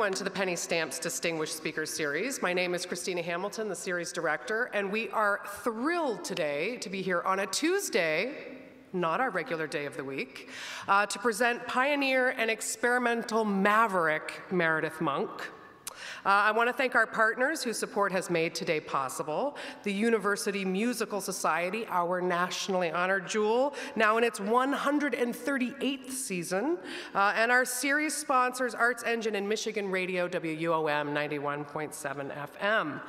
everyone to the Penny Stamps Distinguished Speakers Series. My name is Christina Hamilton, the series director, and we are thrilled today to be here on a Tuesday, not our regular day of the week, uh, to present pioneer and experimental maverick Meredith Monk. Uh, I want to thank our partners whose support has made today possible. The University Musical Society, our nationally honored jewel, now in its 138th season, uh, and our series sponsors, Arts Engine and Michigan Radio, WUOM 91.7 FM.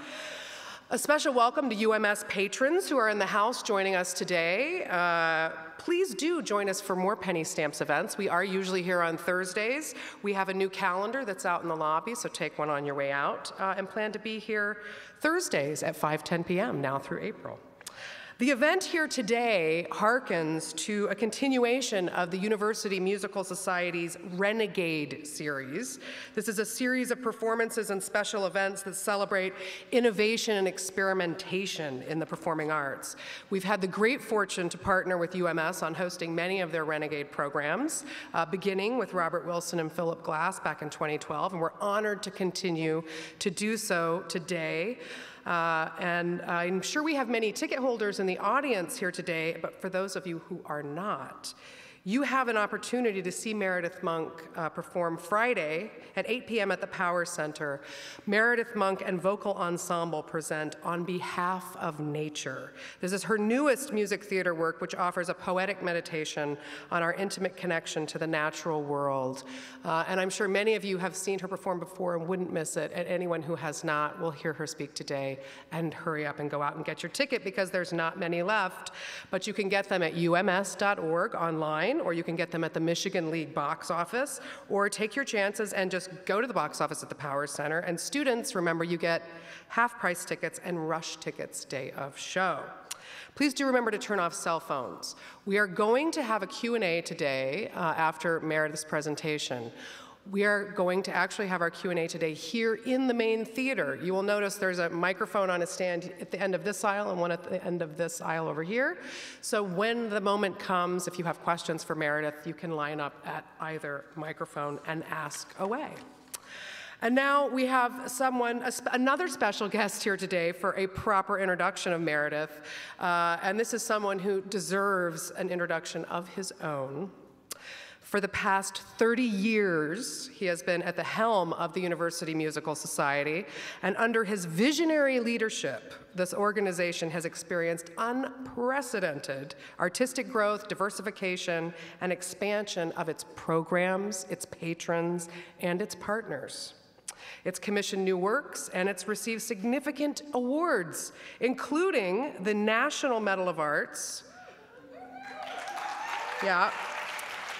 A special welcome to UMS patrons who are in the house joining us today. Uh, please do join us for more Penny Stamps events. We are usually here on Thursdays. We have a new calendar that's out in the lobby, so take one on your way out uh, and plan to be here Thursdays at 5:10 p.m. now through April. The event here today harkens to a continuation of the University Musical Society's Renegade series. This is a series of performances and special events that celebrate innovation and experimentation in the performing arts. We've had the great fortune to partner with UMS on hosting many of their Renegade programs, uh, beginning with Robert Wilson and Philip Glass back in 2012, and we're honored to continue to do so today. Uh, and I'm sure we have many ticket holders in the audience here today, but for those of you who are not, you have an opportunity to see Meredith Monk uh, perform Friday at 8 p.m. at the Power Center. Meredith Monk and Vocal Ensemble present On Behalf of Nature. This is her newest music theater work, which offers a poetic meditation on our intimate connection to the natural world. Uh, and I'm sure many of you have seen her perform before and wouldn't miss it. And anyone who has not will hear her speak today and hurry up and go out and get your ticket because there's not many left. But you can get them at ums.org online online, or you can get them at the Michigan League box office, or take your chances and just go to the box office at the Power Center. And students, remember, you get half price tickets and rush tickets day of show. Please do remember to turn off cell phones. We are going to have a Q&A today uh, after Meredith's presentation we are going to actually have our Q&A today here in the main theater. You will notice there's a microphone on a stand at the end of this aisle and one at the end of this aisle over here. So when the moment comes, if you have questions for Meredith, you can line up at either microphone and ask away. And now we have someone, another special guest here today for a proper introduction of Meredith. Uh, and this is someone who deserves an introduction of his own. For the past 30 years, he has been at the helm of the University Musical Society, and under his visionary leadership, this organization has experienced unprecedented artistic growth, diversification, and expansion of its programs, its patrons, and its partners. It's commissioned new works and it's received significant awards, including the National Medal of Arts. Yeah,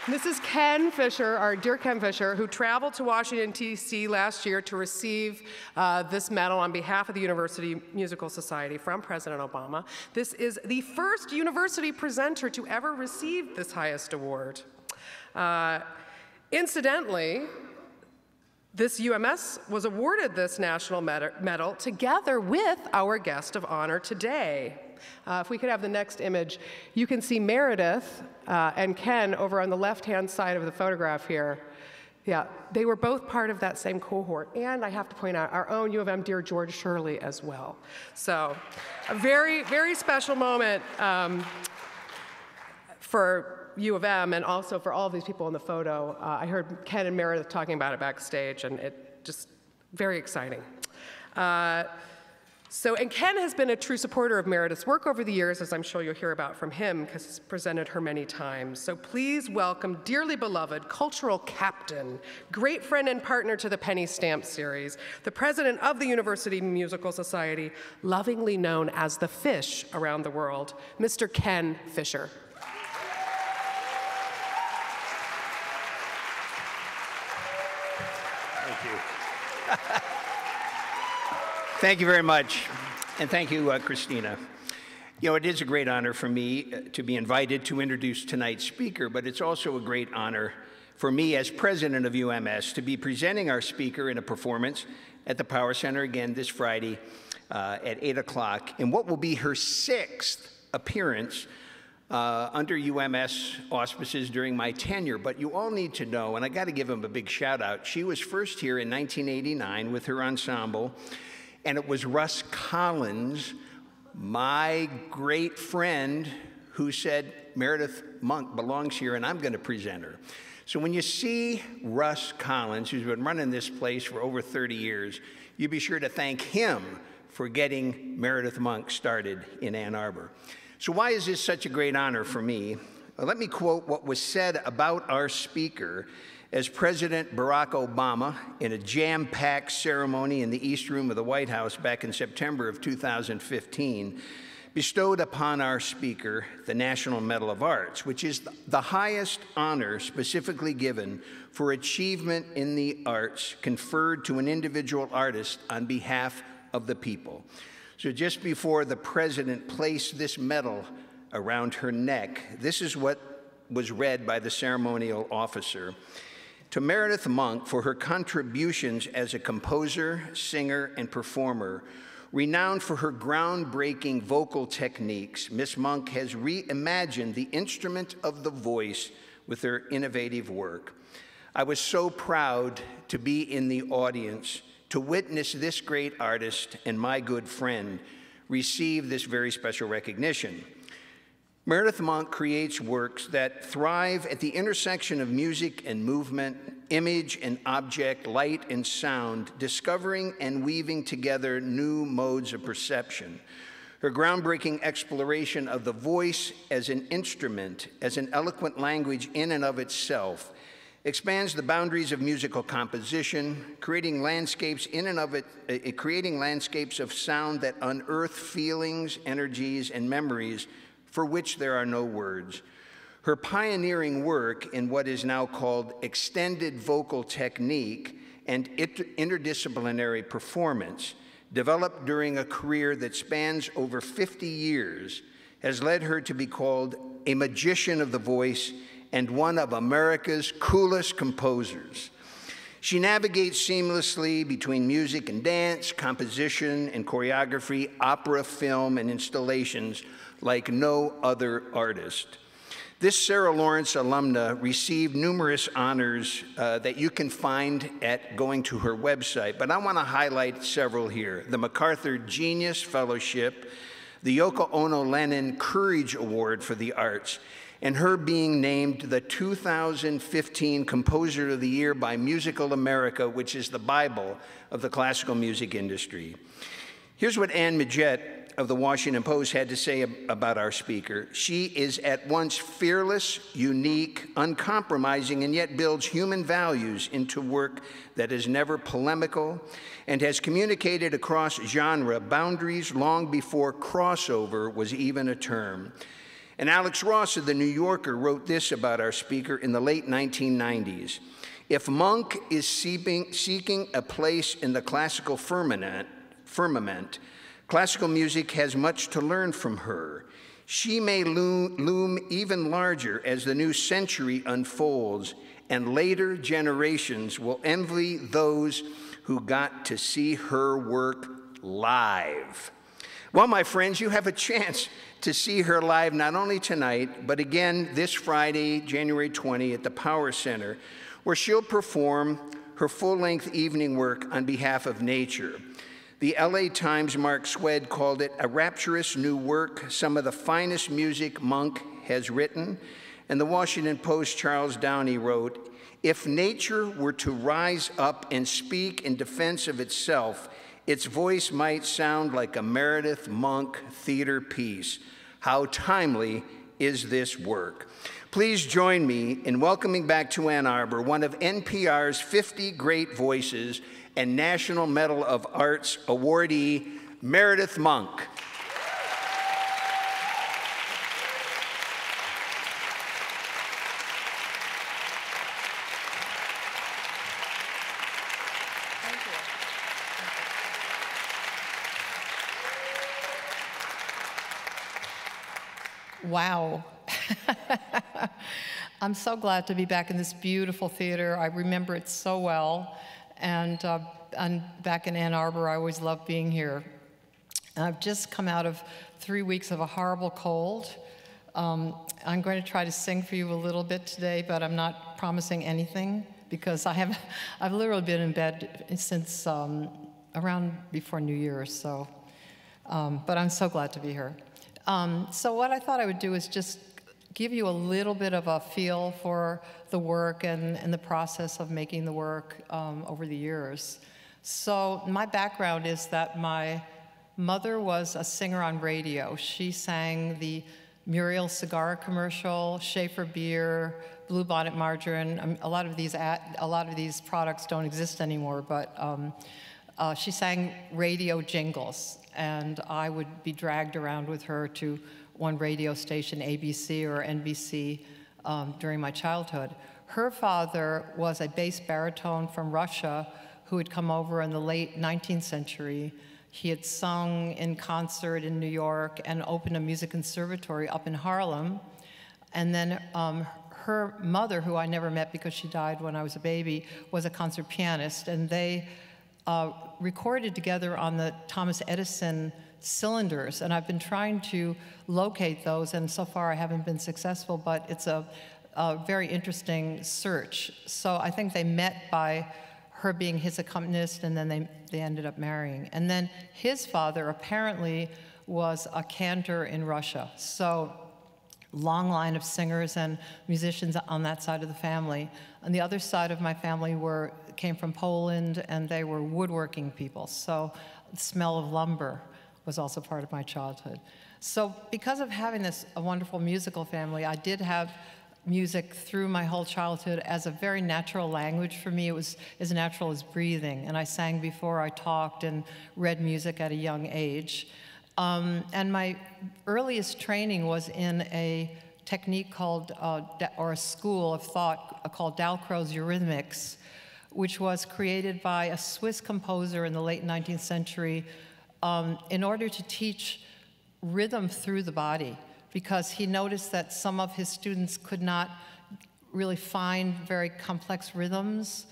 this is Ken Fisher, our dear Ken Fisher, who traveled to Washington, D.C. last year to receive uh, this medal on behalf of the University Musical Society from President Obama. This is the first university presenter to ever receive this highest award. Uh, incidentally, this UMS was awarded this national medal together with our guest of honor today. Uh, if we could have the next image, you can see Meredith uh, and Ken over on the left-hand side of the photograph here. Yeah, they were both part of that same cohort. And I have to point out our own U of M dear George Shirley as well. So a very, very special moment um, for U of M and also for all of these people in the photo. Uh, I heard Ken and Meredith talking about it backstage and it just very exciting. Uh, so, and Ken has been a true supporter of Meredith's work over the years, as I'm sure you'll hear about from him, because he's presented her many times. So please welcome dearly beloved cultural captain, great friend and partner to the Penny Stamp series, the president of the University Musical Society, lovingly known as the Fish around the world, Mr. Ken Fisher. Thank you very much. And thank you, uh, Christina. You know, it is a great honor for me uh, to be invited to introduce tonight's speaker, but it's also a great honor for me as president of UMS to be presenting our speaker in a performance at the Power Center again this Friday uh, at 8 o'clock in what will be her sixth appearance uh, under UMS auspices during my tenure, but you all need to know, and I got to give him a big shout out. She was first here in 1989 with her ensemble, and it was Russ Collins, my great friend, who said, Meredith Monk belongs here, and I'm going to present her. So when you see Russ Collins, who's been running this place for over 30 years, you be sure to thank him for getting Meredith Monk started in Ann Arbor. So, why is this such a great honor for me? Well, let me quote what was said about our speaker as President Barack Obama, in a jam packed ceremony in the East Room of the White House back in September of 2015, bestowed upon our speaker the National Medal of Arts, which is the highest honor specifically given for achievement in the arts conferred to an individual artist on behalf of the people. So just before the president placed this medal around her neck, this is what was read by the ceremonial officer. To Meredith Monk for her contributions as a composer, singer, and performer, renowned for her groundbreaking vocal techniques, Miss Monk has reimagined the instrument of the voice with her innovative work. I was so proud to be in the audience to witness this great artist and my good friend receive this very special recognition. Meredith Monk creates works that thrive at the intersection of music and movement, image and object, light and sound, discovering and weaving together new modes of perception. Her groundbreaking exploration of the voice as an instrument, as an eloquent language in and of itself, expands the boundaries of musical composition, creating landscapes in and of it, uh, creating landscapes of sound that unearth feelings, energies, and memories for which there are no words. Her pioneering work in what is now called extended vocal technique and interdisciplinary performance, developed during a career that spans over 50 years, has led her to be called a magician of the voice and one of America's coolest composers. She navigates seamlessly between music and dance, composition and choreography, opera, film, and installations like no other artist. This Sarah Lawrence alumna received numerous honors uh, that you can find at going to her website, but I want to highlight several here. The MacArthur Genius Fellowship, the Yoko Ono Lennon Courage Award for the Arts, and her being named the 2015 Composer of the Year by Musical America, which is the Bible of the classical music industry. Here's what Anne Midgette of the Washington Post had to say about our speaker. She is at once fearless, unique, uncompromising, and yet builds human values into work that is never polemical and has communicated across genre boundaries long before crossover was even a term. And Alex Ross of The New Yorker wrote this about our speaker in the late 1990s. If Monk is seeking, seeking a place in the classical firmament, firmament, classical music has much to learn from her. She may loom, loom even larger as the new century unfolds, and later generations will envy those who got to see her work live. Well, my friends, you have a chance to see her live not only tonight, but again this Friday, January 20, at the Power Center, where she'll perform her full length evening work on behalf of nature. The LA Times Mark Swed called it a rapturous new work, some of the finest music Monk has written. And the Washington Post Charles Downey wrote If nature were to rise up and speak in defense of itself, its voice might sound like a Meredith Monk theater piece. How timely is this work? Please join me in welcoming back to Ann Arbor one of NPR's 50 great voices and National Medal of Arts awardee, Meredith Monk. Wow. I'm so glad to be back in this beautiful theater. I remember it so well. And, uh, and back in Ann Arbor, I always loved being here. I've just come out of three weeks of a horrible cold. Um, I'm going to try to sing for you a little bit today, but I'm not promising anything because I have, I've literally been in bed since um, around before New Year's, so, um, but I'm so glad to be here. Um, so what I thought I would do is just give you a little bit of a feel for the work and, and the process of making the work um, over the years. So my background is that my mother was a singer on radio. She sang the Muriel cigar commercial, Schaefer beer, Bluebonnet margarine. Um, a lot of these a lot of these products don't exist anymore, but um, uh, she sang radio jingles, and I would be dragged around with her to one radio station, ABC or NBC, um, during my childhood. Her father was a bass baritone from Russia who had come over in the late 19th century he had sung in concert in New York and opened a music conservatory up in Harlem. And then um, her mother, who I never met because she died when I was a baby, was a concert pianist. And they uh, recorded together on the Thomas Edison cylinders. And I've been trying to locate those, and so far I haven't been successful, but it's a, a very interesting search. So I think they met by her being his accompanist, and then they, they ended up marrying. And then his father apparently was a cantor in Russia. So long line of singers and musicians on that side of the family. On the other side of my family were came from Poland, and they were woodworking people. So the smell of lumber was also part of my childhood. So because of having this a wonderful musical family, I did have music through my whole childhood as a very natural language for me. It was as natural as breathing. And I sang before I talked and read music at a young age. Um, and my earliest training was in a technique called, uh, or a school of thought called Dalcroze Eurythmics, which was created by a Swiss composer in the late 19th century um, in order to teach rhythm through the body because he noticed that some of his students could not really find very complex rhythms.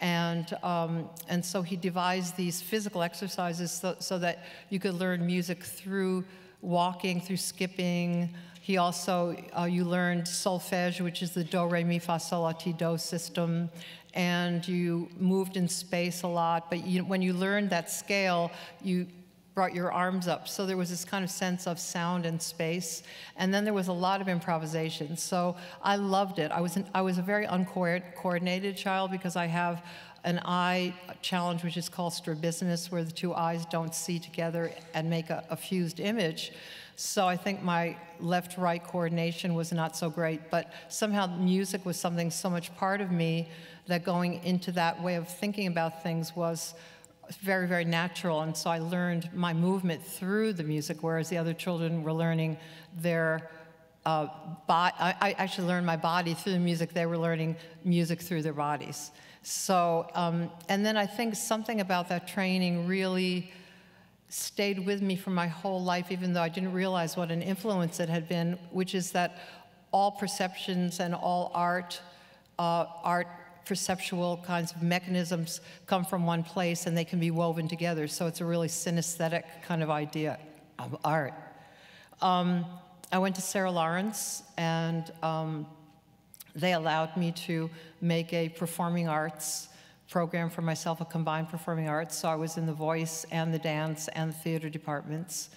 And, um, and so he devised these physical exercises so, so, that you could learn music through walking, through skipping. He also, uh, you learned solfege, which is the do, re, mi, fa, sol, la, ti, do system. And you moved in space a lot. But you, when you learned that scale, you brought your arms up. So there was this kind of sense of sound and space. And then there was a lot of improvisation. So I loved it. I was, an, I was a very uncoordinated child because I have an eye challenge, which is called strabismus, where the two eyes don't see together and make a, a fused image. So I think my left-right coordination was not so great, but somehow music was something so much part of me that going into that way of thinking about things was very, very natural. And so I learned my movement through the music, whereas the other children were learning their uh, I, I, actually learned my body through the music. They were learning music through their bodies. So, um, and then I think something about that training really stayed with me for my whole life, even though I didn't realize what an influence it had been, which is that all perceptions and all art, uh, art perceptual kinds of mechanisms come from one place and they can be woven together. So it's a really synesthetic kind of idea of art. Um, I went to Sarah Lawrence and um, they allowed me to make a performing arts program for myself, a combined performing arts. So I was in the voice and the dance and the theater departments.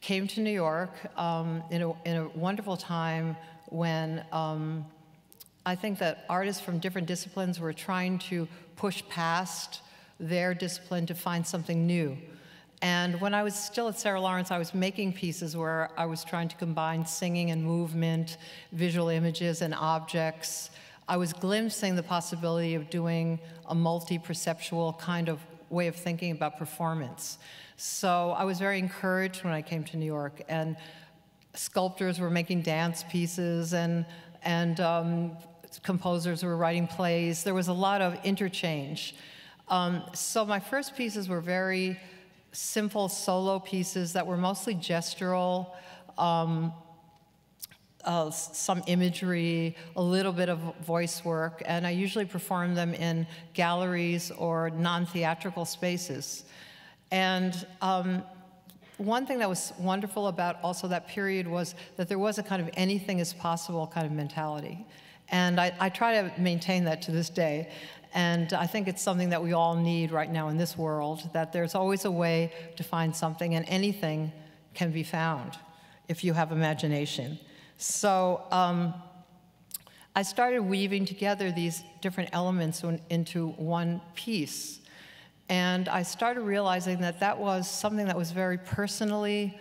Came to New York um, in, a, in, a, wonderful time when um, I think that artists from different disciplines were trying to push past their discipline to find something new. And when I was still at Sarah Lawrence, I was making pieces where I was trying to combine singing and movement, visual images and objects. I was glimpsing the possibility of doing a multi-perceptual kind of way of thinking about performance. So I was very encouraged when I came to New York, and sculptors were making dance pieces, and, and um, composers were writing plays. There was a lot of interchange. Um, so my first pieces were very simple solo pieces that were mostly gestural, um, uh, some imagery, a little bit of voice work, and I usually perform them in galleries or non-theatrical spaces. And um, one thing that was wonderful about also that period was that there was a kind of anything is possible kind of mentality. And I, I try to maintain that to this day. And I think it's something that we all need right now in this world, that there's always a way to find something, and anything can be found if you have imagination. So um, I started weaving together these different elements into one piece. And I started realizing that that was something that was very personally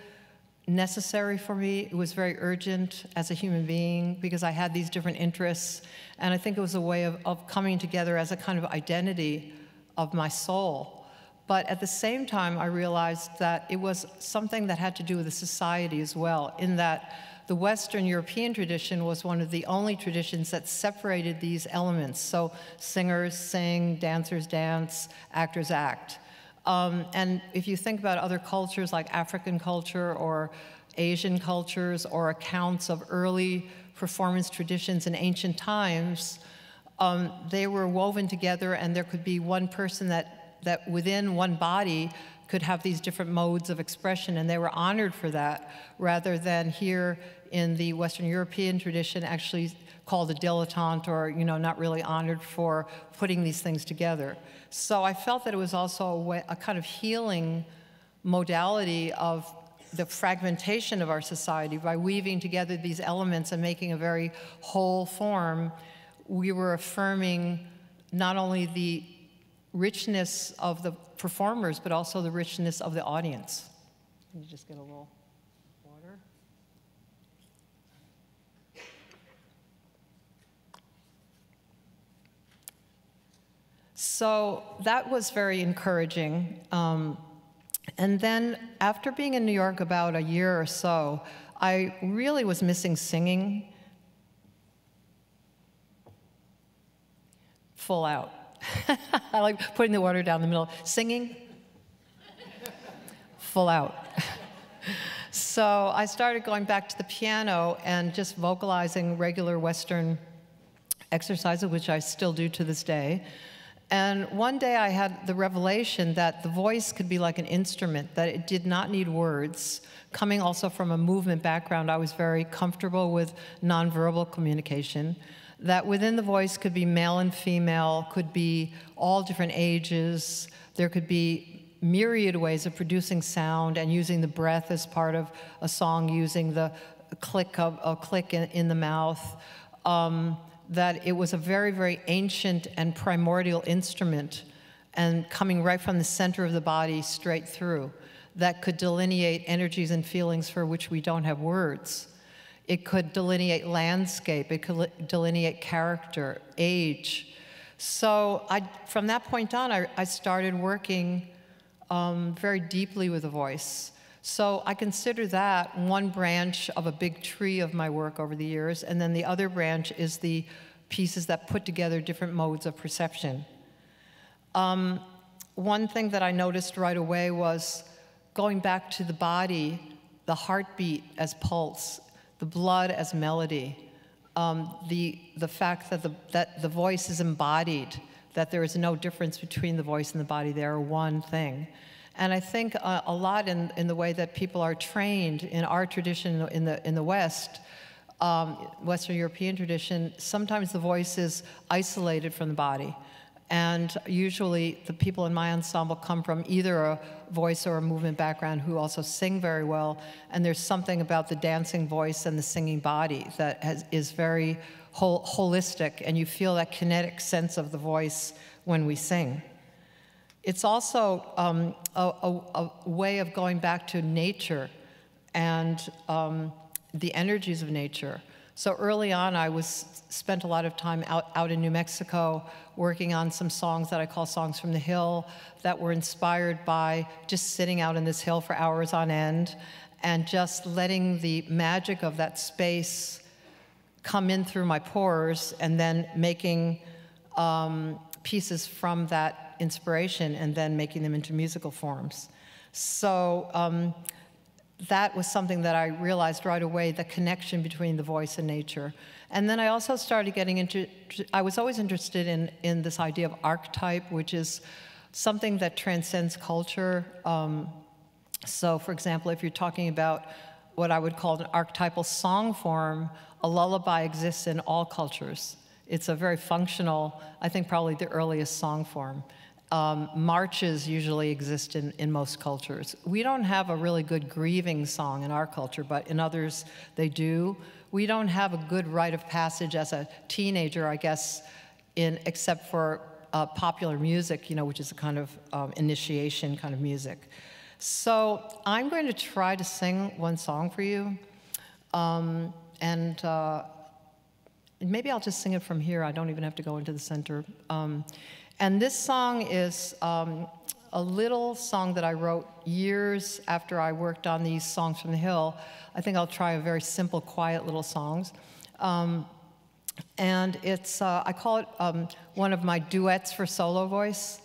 necessary for me. It was very urgent as a human being because I had these different interests. And I think it was a way of, of coming together as a kind of identity of my soul. But at the same time, I realized that it was something that had to do with the society as well, in that the Western European tradition was one of the only traditions that separated these elements. So singers sing, dancers dance, actors act. Um, and if you think about other cultures like African culture or Asian cultures or accounts of early performance traditions in ancient times, um, they were woven together and there could be one person that, that within one body could have these different modes of expression and they were honored for that rather than here in the Western European tradition actually called a dilettante or, you know, not really honored for putting these things together. So I felt that it was also a, way, a kind of healing modality of the fragmentation of our society by weaving together these elements and making a very whole form. We were affirming not only the richness of the performers, but also the richness of the audience. You just get a little. So that was very encouraging. Um, and then after being in New York about a year or so, I really was missing singing full out. I like putting the water down the middle. Singing, full out. so I started going back to the piano and just vocalizing regular Western exercises, which I still do to this day. And one day I had the revelation that the voice could be like an instrument, that it did not need words. Coming also from a movement background, I was very comfortable with nonverbal communication. That within the voice could be male and female, could be all different ages, there could be myriad ways of producing sound and using the breath as part of a song, using the click of a click in, in the mouth. Um, that it was a very, very ancient and primordial instrument and coming right from the center of the body straight through that could delineate energies and feelings for which we don't have words. It could delineate landscape, it could delineate character, age. So I, from that point on, I, I started working um, very deeply with the voice. So I consider that one branch of a big tree of my work over the years, and then the other branch is the pieces that put together different modes of perception. Um, one thing that I noticed right away was going back to the body, the heartbeat as pulse, the blood as melody, um, the, the fact that the, that the voice is embodied, that there is no difference between the voice and the body, they are one thing. And I think uh, a lot in, in the way that people are trained in our tradition in the, in the West, um, Western European tradition, sometimes the voice is isolated from the body. And usually the people in my ensemble come from either a voice or a movement background who also sing very well. And there's something about the dancing voice and the singing body that has, is very hol holistic, and you feel that kinetic sense of the voice when we sing. It's also um, a, a, a, way of going back to nature and um, the energies of nature. So early on, I was spent a lot of time out, out in New Mexico working on some songs that I call songs from the hill that were inspired by just sitting out in this hill for hours on end and just letting the magic of that space come in through my pores and then making um, pieces from that inspiration and then making them into musical forms. So um, that was something that I realized right away, the connection between the voice and nature. And then I also started getting into, I was always interested in, in this idea of archetype, which is something that transcends culture. Um, So, for example, if you're talking about what I would call an archetypal song form, a lullaby exists in all cultures. It's a very functional, I think, probably the earliest song form. Um, marches usually exist in, in most cultures. We don't have a really good grieving song in our culture, but in others they do. We don't have a good rite of passage as a teenager, I guess, in, except for uh, popular music, you know, which is a kind of um, initiation kind of music. So I'm going to try to sing one song for you. Um, and uh, maybe I'll just sing it from here. I don't even have to go into the center. And this song is um, a little song that I wrote years after I worked on these songs from the Hill. I think I'll try a very simple, quiet little songs. Um, and it's, uh, I call it um, one of my duets for solo voice.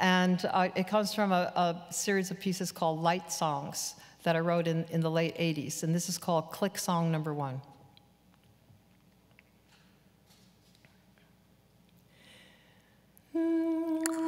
And uh, it comes from a, a, series of pieces called Light Songs that I wrote in, in the late 80s. And this is called Click Song Number One. Mm.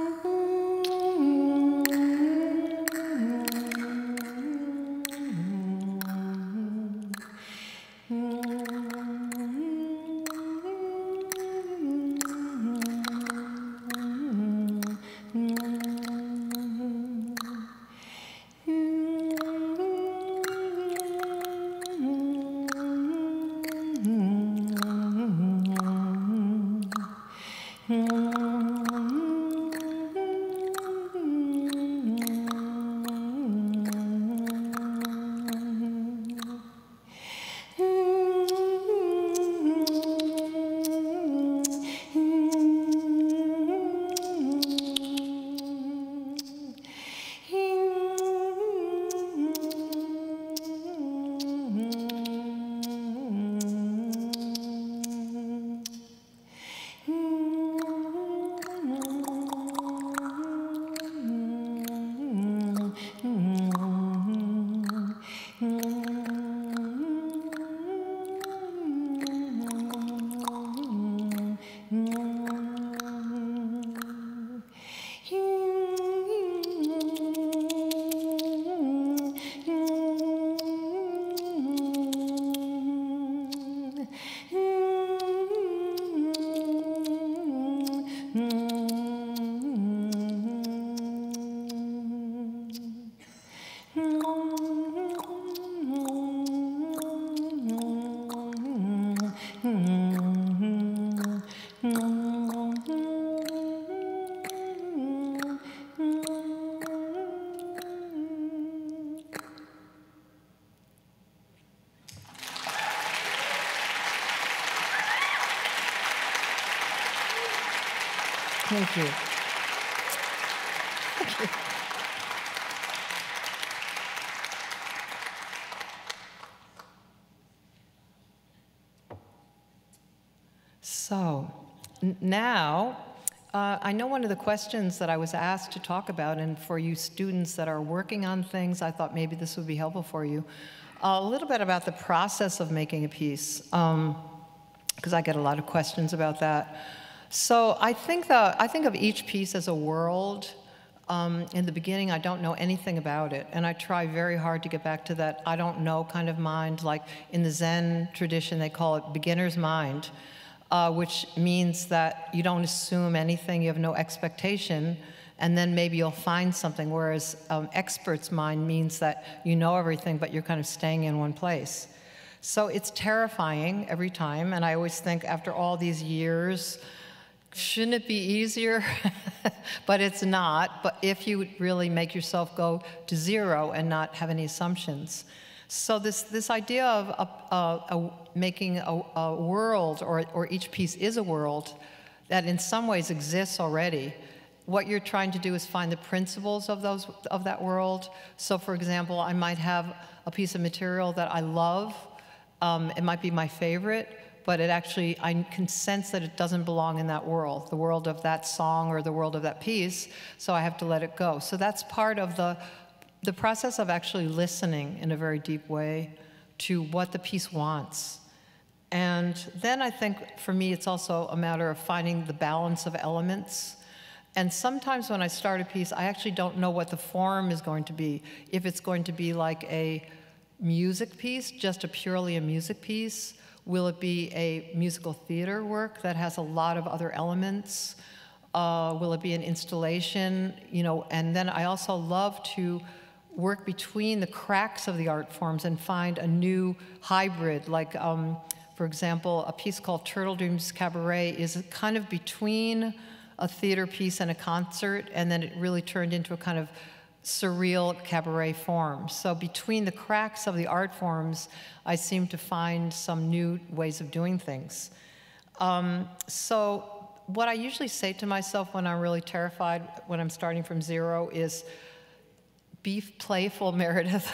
You. Thank you. So now, uh, I know one of the questions that I was asked to talk about, and for you students that are working on things, I thought maybe this would be helpful for you. Uh, a little bit about the process of making a piece, because um, I get a lot of questions about that. So I think, the, I think of each piece as a world. Um, in the beginning, I don't know anything about it, and I try very hard to get back to that I don't know kind of mind. Like in the Zen tradition, they call it beginner's mind, uh, which means that you don't assume anything, you have no expectation, and then maybe you'll find something. Whereas um, expert's mind means that you know everything, but you're kind of staying in one place. So it's terrifying every time, and I always think after all these years, Shouldn't it be easier? but it's not. But if you really make yourself go to zero and not have any assumptions. So this, this idea of a, a, a making a, a, world, or, or each piece is a world, that in some ways exists already, what you're trying to do is find the principles of, those, of that world. So for example, I might have a piece of material that I love. Um, it might be my favorite, but it actually, I can sense that it doesn't belong in that world, the world of that song or the world of that piece, so I have to let it go. So that's part of the, the process of actually listening in a very deep way to what the piece wants. And then I think for me, it's also a matter of finding the balance of elements. And sometimes when I start a piece, I actually don't know what the form is going to be. If it's going to be like a music piece, just a purely a music piece, will it be a musical theater work that has a lot of other elements? Uh, will it be an installation? You know, and then I also love to work between the cracks of the art forms and find a new hybrid. Like, um, for example, a piece called Turtle Dreams Cabaret is kind of between a theater piece and a concert, and then it really turned into a kind of surreal cabaret form. So between the cracks of the art forms, I seem to find some new ways of doing things. Um, so what I usually say to myself when I'm really terrified, when I'm starting from zero, is be playful, Meredith.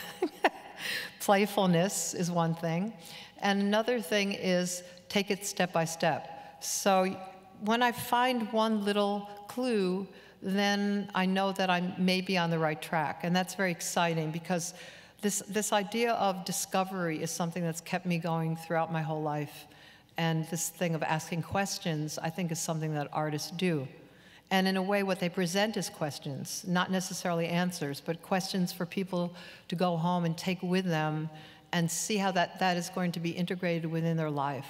Playfulness is one thing. And another thing is take it step by step. So when I find one little clue, then I know that I may be on the right track. And that's very exciting because this, this idea of discovery is something that's kept me going throughout my whole life. And this thing of asking questions, I think, is something that artists do. And in a way, what they present is questions, not necessarily answers, but questions for people to go home and take with them and see how that, that is going to be integrated within their life.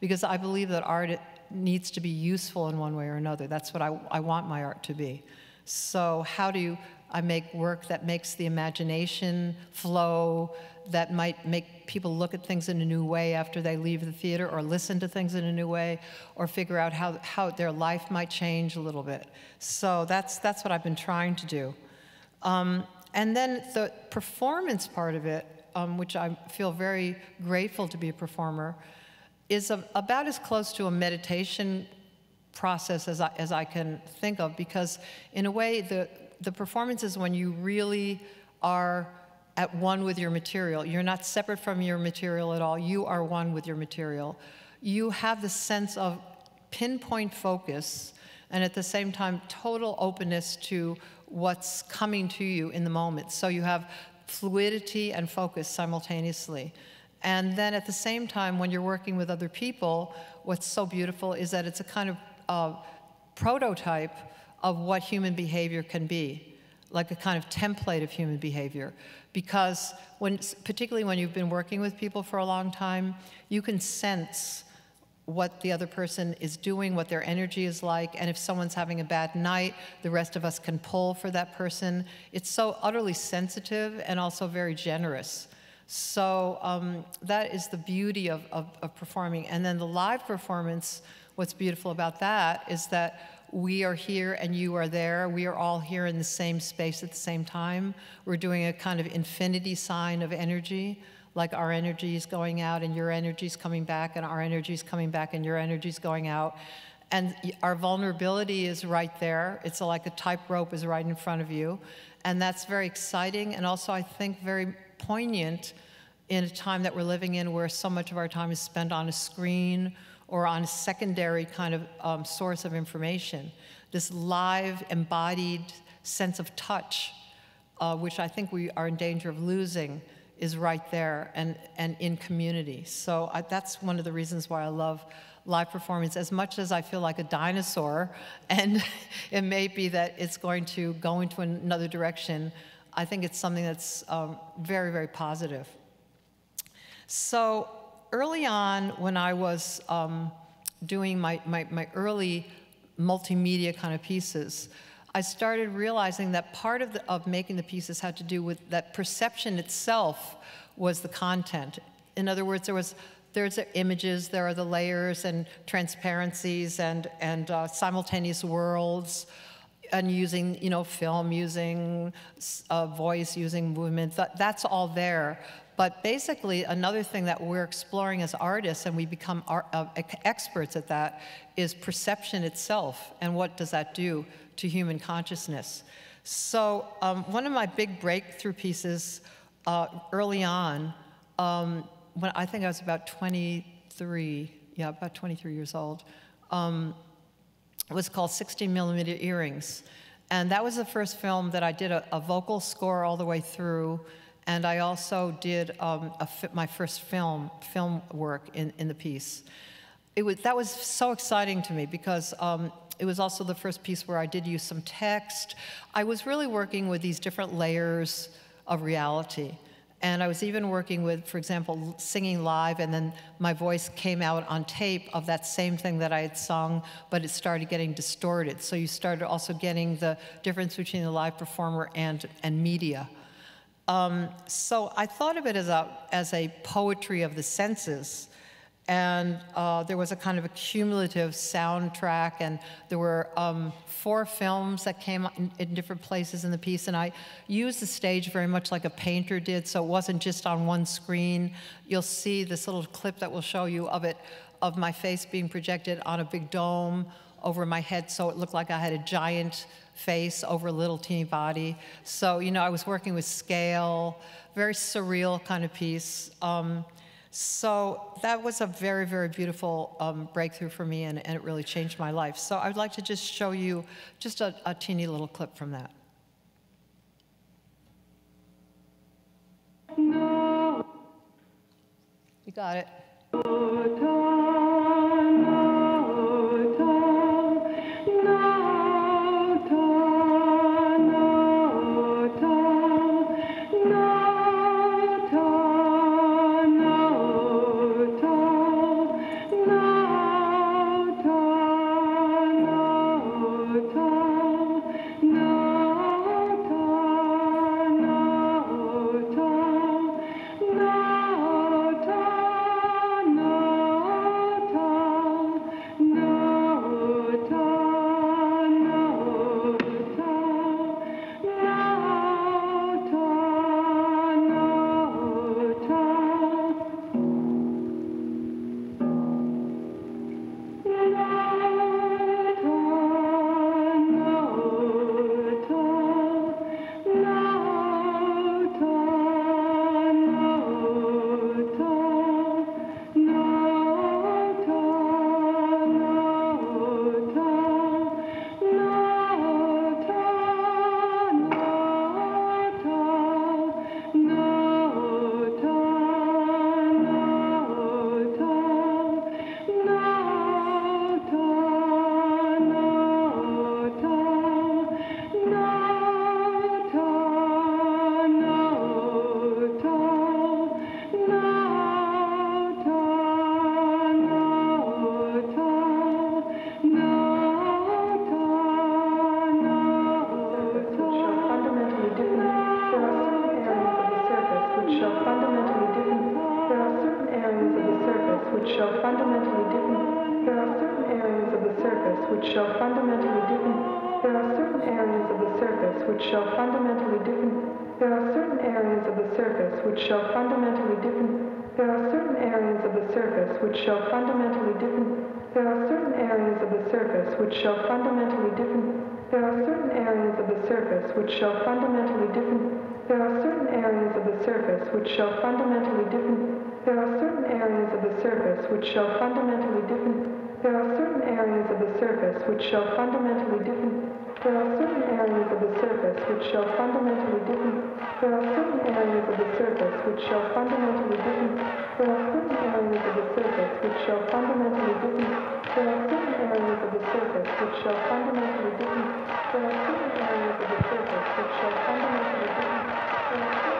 Because I believe that art needs to be useful in one way or another. That's what I, I want my art to be. So, how do I make work that makes the imagination flow, that might make people look at things in a new way after they leave the theater, or listen to things in a new way, or figure out how, how their life might change a little bit. So, that's, that's what I've been trying to do. Um, and then the performance part of it, um, which I feel very grateful to be a performer is a, about as close to a meditation process as I, as I can think of because in a way the, the performance is when you really are at one with your material. You're not separate from your material at all. You are one with your material. You have the sense of pinpoint focus and at the same time total openness to what's coming to you in the moment. So you have fluidity and focus simultaneously. And then at the same time, when you're working with other people, what's so beautiful is that it's a kind of uh, prototype of what human behavior can be, like a kind of template of human behavior. Because when, particularly when you've been working with people for a long time, you can sense what the other person is doing, what their energy is like, and if someone's having a bad night, the rest of us can pull for that person. It's so utterly sensitive and also very generous. So um, that is the beauty of, of, of performing. And then the live performance, what's beautiful about that is that we are here and you are there. We are all here in the same space at the same time. We're doing a kind of infinity sign of energy, like our energy is going out and your energy is coming back, and our energy is coming back and your energy is going out. And our vulnerability is right there. It's like a tightrope is right in front of you. And that's very exciting and also, I think, very poignant in a time that we're living in where so much of our time is spent on a screen or on a secondary kind of um, source of information. This live, embodied sense of touch, uh, which I think we are in danger of losing, is right there and, and in community. So I, that's one of the reasons why I love live performance as much as I feel like a dinosaur, and it may be that it's going to go into another direction. I think it's something that's um, very, very positive. So early on, when I was um, doing my, my, my early multimedia kind of pieces, I started realizing that part of, the, of making the pieces had to do with that perception itself was the content. In other words, there was there's the images, there are the layers and transparencies and, and uh, simultaneous worlds and using, you know, film, using uh, voice, using movement, that, that's all there. But basically, another thing that we're exploring as artists, and we become art, uh, experts at that, is perception itself, and what does that do to human consciousness. So um, one of my big breakthrough pieces uh, early on, um, when I think I was about 23, yeah, about 23 years old, um, was called 16 millimeter earrings. And that was the first film that I did a, a vocal score all the way through. And I also did um, my first film, film work in, in the piece. It was, that was so exciting to me because um, it was also the first piece where I did use some text. I was really working with these different layers of reality. And I was even working with, for example, singing live, and then my voice came out on tape of that same thing that I had sung, but it started getting distorted. So you started also getting the difference between the live performer and, and media. Um, so I thought of it as a, as a poetry of the senses and uh, there was a kind of a cumulative soundtrack, and there were um, four films that came in, in, different places in the piece, and I used the stage very much like a painter did, so it wasn't just on one screen. You'll see this little clip that will show you of it, of my face being projected on a big dome over my head, so it looked like I had a giant face over a little teeny body. So, you know, I was working with scale, very surreal kind of piece. Um, so that was a very, very beautiful um, breakthrough for me, and, and, it really changed my life. So I'd like to just show you just a, a teeny little clip from that. No. You got it. There are certain areas of the surface which show fundamentally different. There are certain areas of the surface which show fundamentally different. There are certain areas of the surface which show fundamentally different. There are certain areas of the surface which show fundamentally different. There are certain areas of the surface which show fundamentally different. There are certain areas of the surface which show fundamentally different.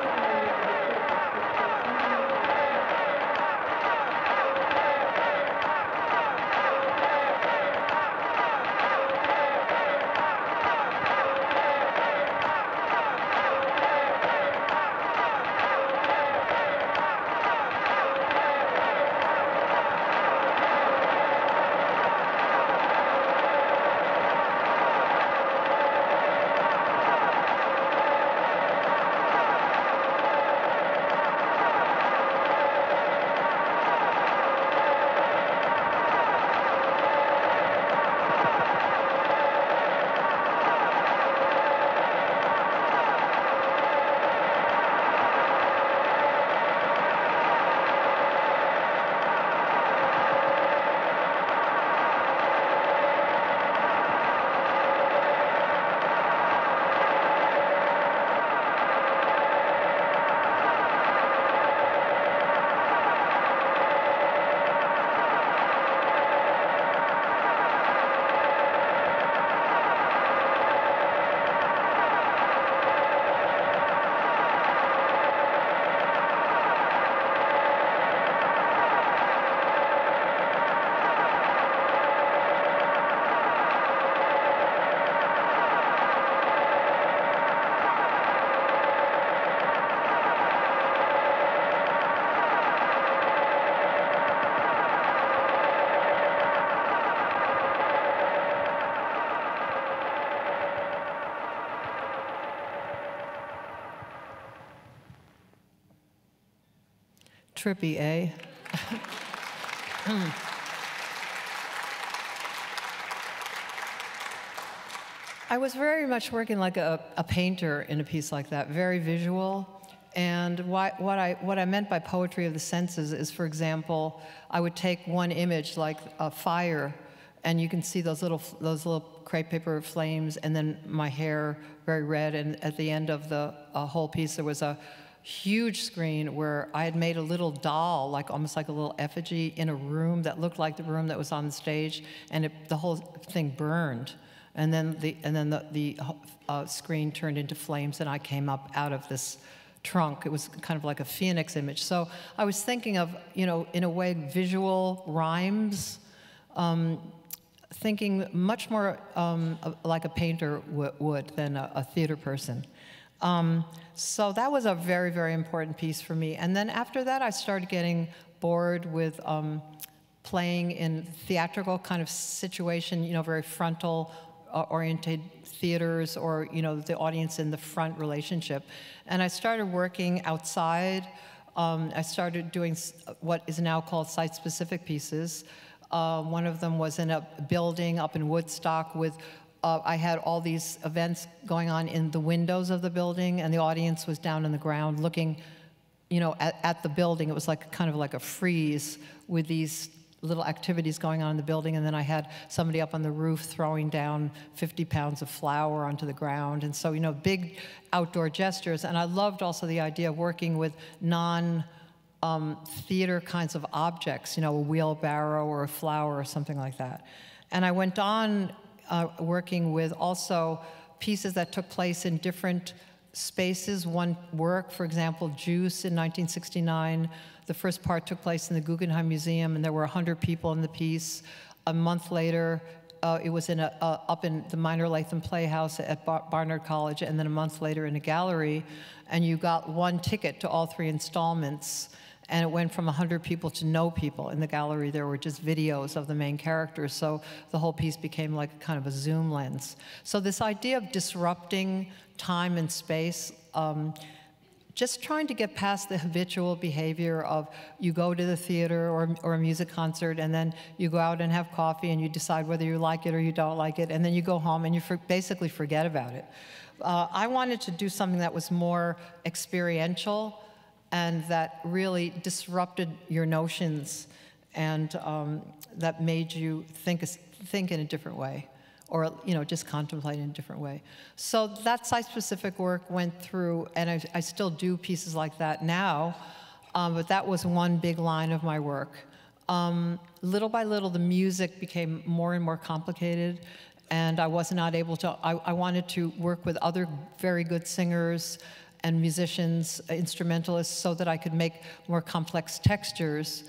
Trippy, eh? I was very much working like a, a, painter in a piece like that, very visual. And why, what, I, what I meant by poetry of the senses is, for example, I would take one image like a fire, and you can see those little, those little crepe paper flames, and then my hair very red. And at the end of the whole piece, there was a huge screen where I had made a little doll, like almost like a little effigy, in a room that looked like the room that was on the stage, and it, the whole thing burned. And then the, and then the, the uh, screen turned into flames, and I came up out of this trunk. It was kind of like a phoenix image. So I was thinking of, you know, in a way, visual rhymes, um, thinking much more um, like a painter would than a, a theater person. Um, so that was a very, very important piece for me. And then after that, I started getting bored with um, playing in theatrical kind of situation, you know, very frontal uh, oriented theaters or you know the audience in the front relationship. And i started working outside. Um, i started doing what is now called site specific pieces. Uh, one of them was in a building up in woodstock with uh, I had all these events going on in the windows of the building, and the audience was down on the ground looking, you know, at, at the building. It was like kind of like a frieze with these little activities going on in the building, and then I had somebody up on the roof throwing down 50 pounds of flour onto the ground. And so, you know, big outdoor gestures. And I loved also the idea of working with non um, theater kinds of objects, you know, a wheelbarrow or a flower or something like that. And I went on uh, working with also pieces that took place in different spaces. One work, for example, Juice in 1969 the first part took place in the Guggenheim Museum, and there were 100 people in the piece. A month later, uh, it was in a, up in the Minor Latham Playhouse at Bar Barnard College, and then a month later in a gallery. And you got one ticket to all three installments, and it went from 100 people to no people. In the gallery, there were just videos of the main characters, so the whole piece became like kind of a zoom lens. So this idea of disrupting time and space um, just trying to get past the habitual behavior of you go to the theater or, or a music concert and then you go out and have coffee and you decide whether you like it or you don't like it and then you go home and you for, basically forget about it. Uh, I wanted to do something that was more experiential and that really disrupted your notions and um, that made you think, think in a different way or you know just contemplate in a different way. So that site-specific work went through, and I, I, still do pieces like that now, um, but that was one big line of my work. Um, little by little, the music became more and more complicated, and I was not able to. I, I wanted to work with other very good singers and musicians, instrumentalists, so that I could make more complex textures.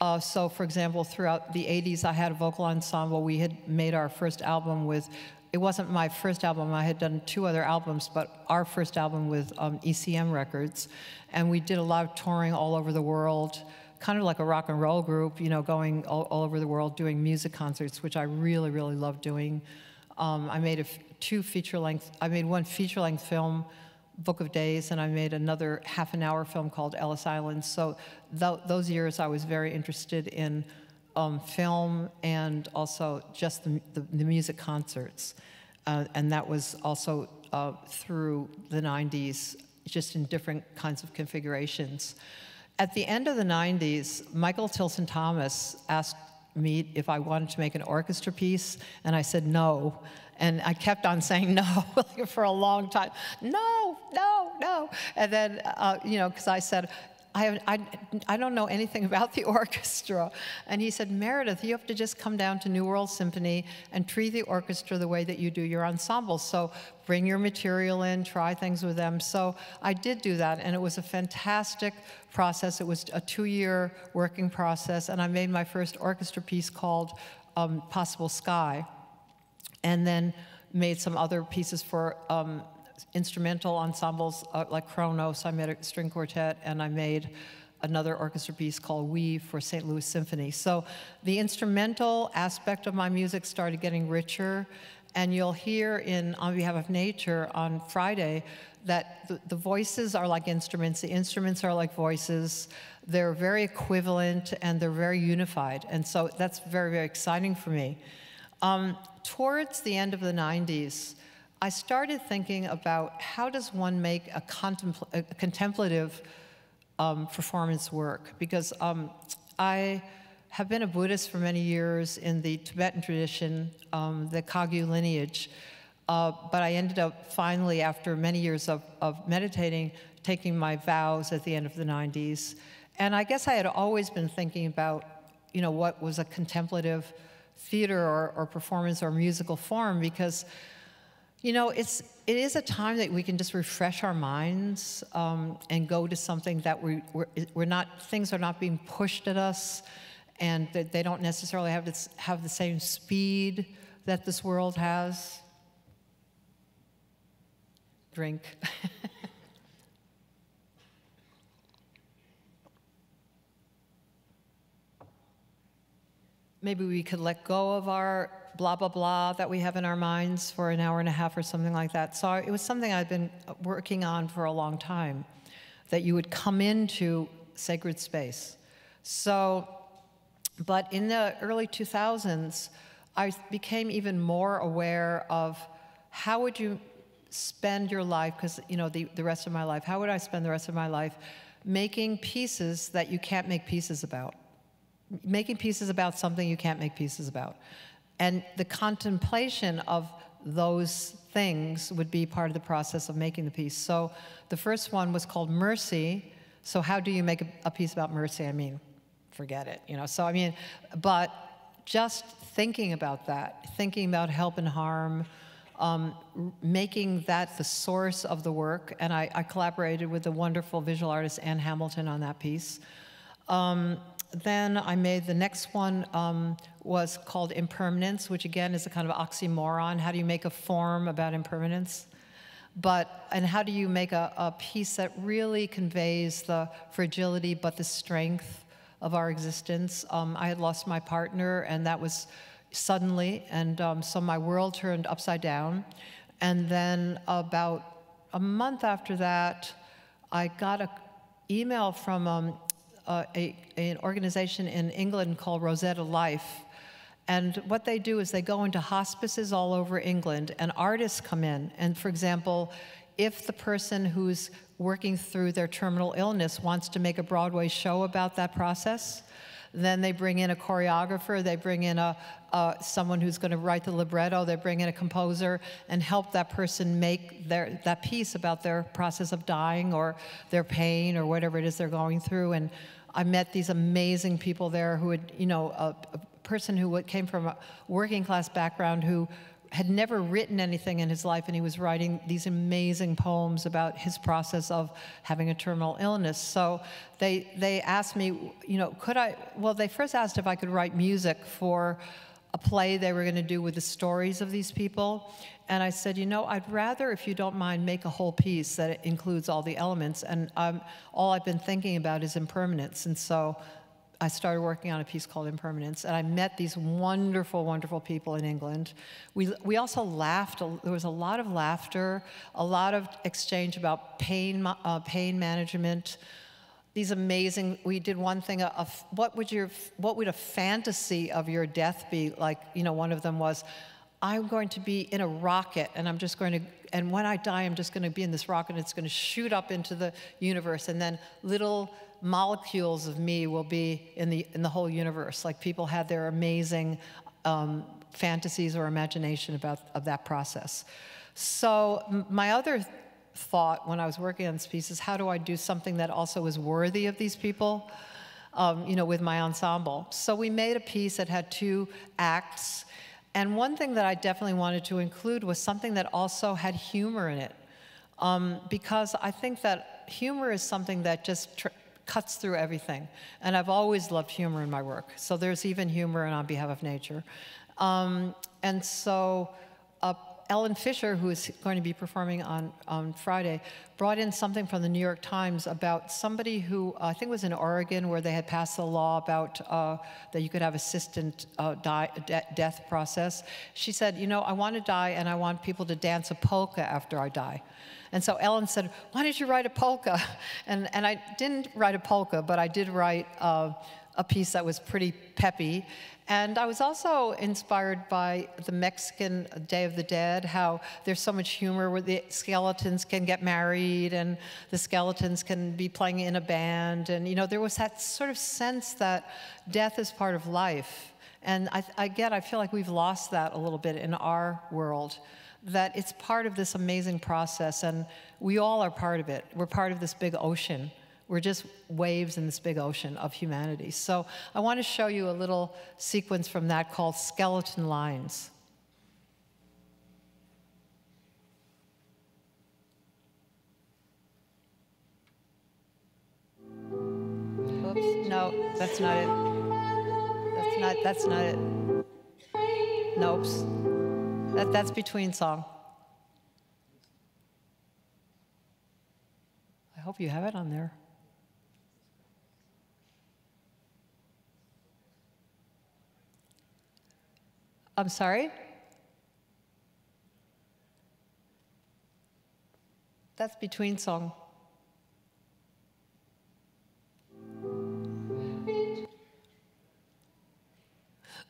Uh, so, for example, throughout the 80s, I had a vocal ensemble. We had made our first album with, it wasn't my first album, I had done two other albums, but our first album with um, ECM Records. And we did a lot of touring all over the world, kind of like a rock and roll group, you know, going all, all over the world doing music concerts, which I really, really love doing. Um, I made a two feature length, I made one feature length film Book of Days, and I made another half an hour film called Ellis Island. So th those years I was very interested in um, film and also just the, the, the music concerts. Uh, and that was also uh, through the 90s, just in different kinds of configurations. At the end of the 90s, Michael Tilson Thomas asked me if I wanted to make an orchestra piece, and I said no. And I kept on saying no for a long time. No, no, no. And then, uh, you know, because I said, I, I, I don't know anything about the orchestra. And he said, Meredith, you have to just come down to New World Symphony and treat the orchestra the way that you do your ensembles. So bring your material in, try things with them. So I did do that, and it was a fantastic process. It was a two-year working process, and I made my first orchestra piece called um, Possible Sky and then made some other pieces for um, instrumental ensembles uh, like Kronos. I made a string quartet, and I made another orchestra piece called We for St. Louis Symphony. So the instrumental aspect of my music started getting richer, and you'll hear in On Behalf of Nature on Friday that the, the voices are like instruments, the instruments are like voices. They're very equivalent and they're very unified. And so that's very, very exciting for me. Um, towards the end of the 90s, I started thinking about how does one make a, contempl a contemplative um, performance work? Because um, I have been a Buddhist for many years in the Tibetan tradition, um, the Kagyu lineage, uh, but I ended up finally, after many years of, of meditating, taking my vows at the end of the 90s. And I guess I had always been thinking about, you know, what was a contemplative theater or, or performance or musical form because, you know, it's, it is a time that we can just refresh our minds um, and go to something that we, we're, we're not, things are not being pushed at us and that they don't necessarily have, this, have the same speed that this world has. Drink. maybe we could let go of our blah, blah, blah that we have in our minds for an hour and a half or something like that. So it was something I'd been working on for a long time, that you would come into sacred space. So, but in the early 2000s, I became even more aware of how would you spend your life, because, you know, the, the rest of my life, how would I spend the rest of my life making pieces that you can't make pieces about? Making pieces about something you can't make pieces about. And the contemplation of those things would be part of the process of making the piece. So the first one was called Mercy. So how do you make a, piece about mercy? I mean, forget it, you know. So I mean, but just thinking about that, thinking about help and harm, um, making that the source of the work, and I, I, collaborated with the wonderful visual artist Ann Hamilton on that piece. Um, then I made the next one um, was called impermanence, which again is a kind of oxymoron. How do you make a form about impermanence? But, and how do you make a, a piece that really conveys the fragility but the strength of our existence? Um, I had lost my partner, and that was suddenly, and um, so my world turned upside down. And then about a month after that, I got an email from um, uh, a, an organization in England called Rosetta Life. And what they do is they go into hospices all over England, and artists come in. And for example, if the person who's working through their terminal illness wants to make a Broadway show about that process, then they bring in a choreographer, they bring in a, someone who's going to write the libretto, they bring in a composer and help that person make their, that piece about their process of dying or their pain or whatever it is they're going through. And I met these amazing people there who had, you know, a, a person who came from a working class background who had never written anything in his life, and he was writing these amazing poems about his process of having a terminal illness. So they, they asked me, you know, could I, well, they first asked if I could write music for a play they were going to do with the stories of these people. And I said, you know, I'd rather, if you don't mind, make a whole piece that includes all the elements. And um, all I've been thinking about is impermanence. And so I started working on a piece called Impermanence, and I met these wonderful, wonderful people in England. We, we also laughed. There was a lot of laughter, a lot of exchange about pain, uh, pain management. These amazing. We did one thing. Of what would your what would a fantasy of your death be like? You know, one of them was, I'm going to be in a rocket and I'm just going to, and when I die, I'm just going to be in this rocket and it's going to shoot up into the universe. And then little molecules of me will be in the, in the whole universe. Like people had their amazing um, fantasies or imagination about of that process. So my other thought when I was working on this piece is how do I do something that also is worthy of these people? Um, you know, with my ensemble. So we made a piece that had two acts and one thing that I definitely wanted to include was something that also had humor in it. Um, because I think that humor is something that just cuts through everything. And I've always loved humor in my work. So there's even humor in On Behalf of Nature. Um, and so, uh, Ellen Fisher, who is going to be performing on, on Friday, brought in something from the New York Times about somebody who uh, I think was in Oregon where they had passed a law about uh, that you could have assistant uh, die, de death process. She said, you know, I want to die and I want people to dance a polka after I die. And so Ellen said, why don't you write a polka? And, and I didn't write a polka, but I did write uh, a piece that was pretty peppy. And I was also inspired by the Mexican Day of the Dead, how there's so much humor where the skeletons can get married and the skeletons can be playing in a band. And, you know, there was that sort of sense that death is part of life. And I, again, I feel like we've lost that a little bit in our world, that it's part of this amazing process, and we all are part of it. We're part of this big ocean. We're just waves in this big ocean of humanity. So I want to show you a little sequence from that called Skeleton Lines. Oops, no, that's not it. That's not, that's not it. Nope. That, that's between song. I hope you have it on there. I'm sorry? That's between song.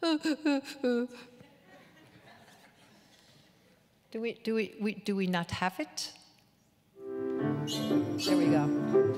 do we do we, we do we not have it? There we go.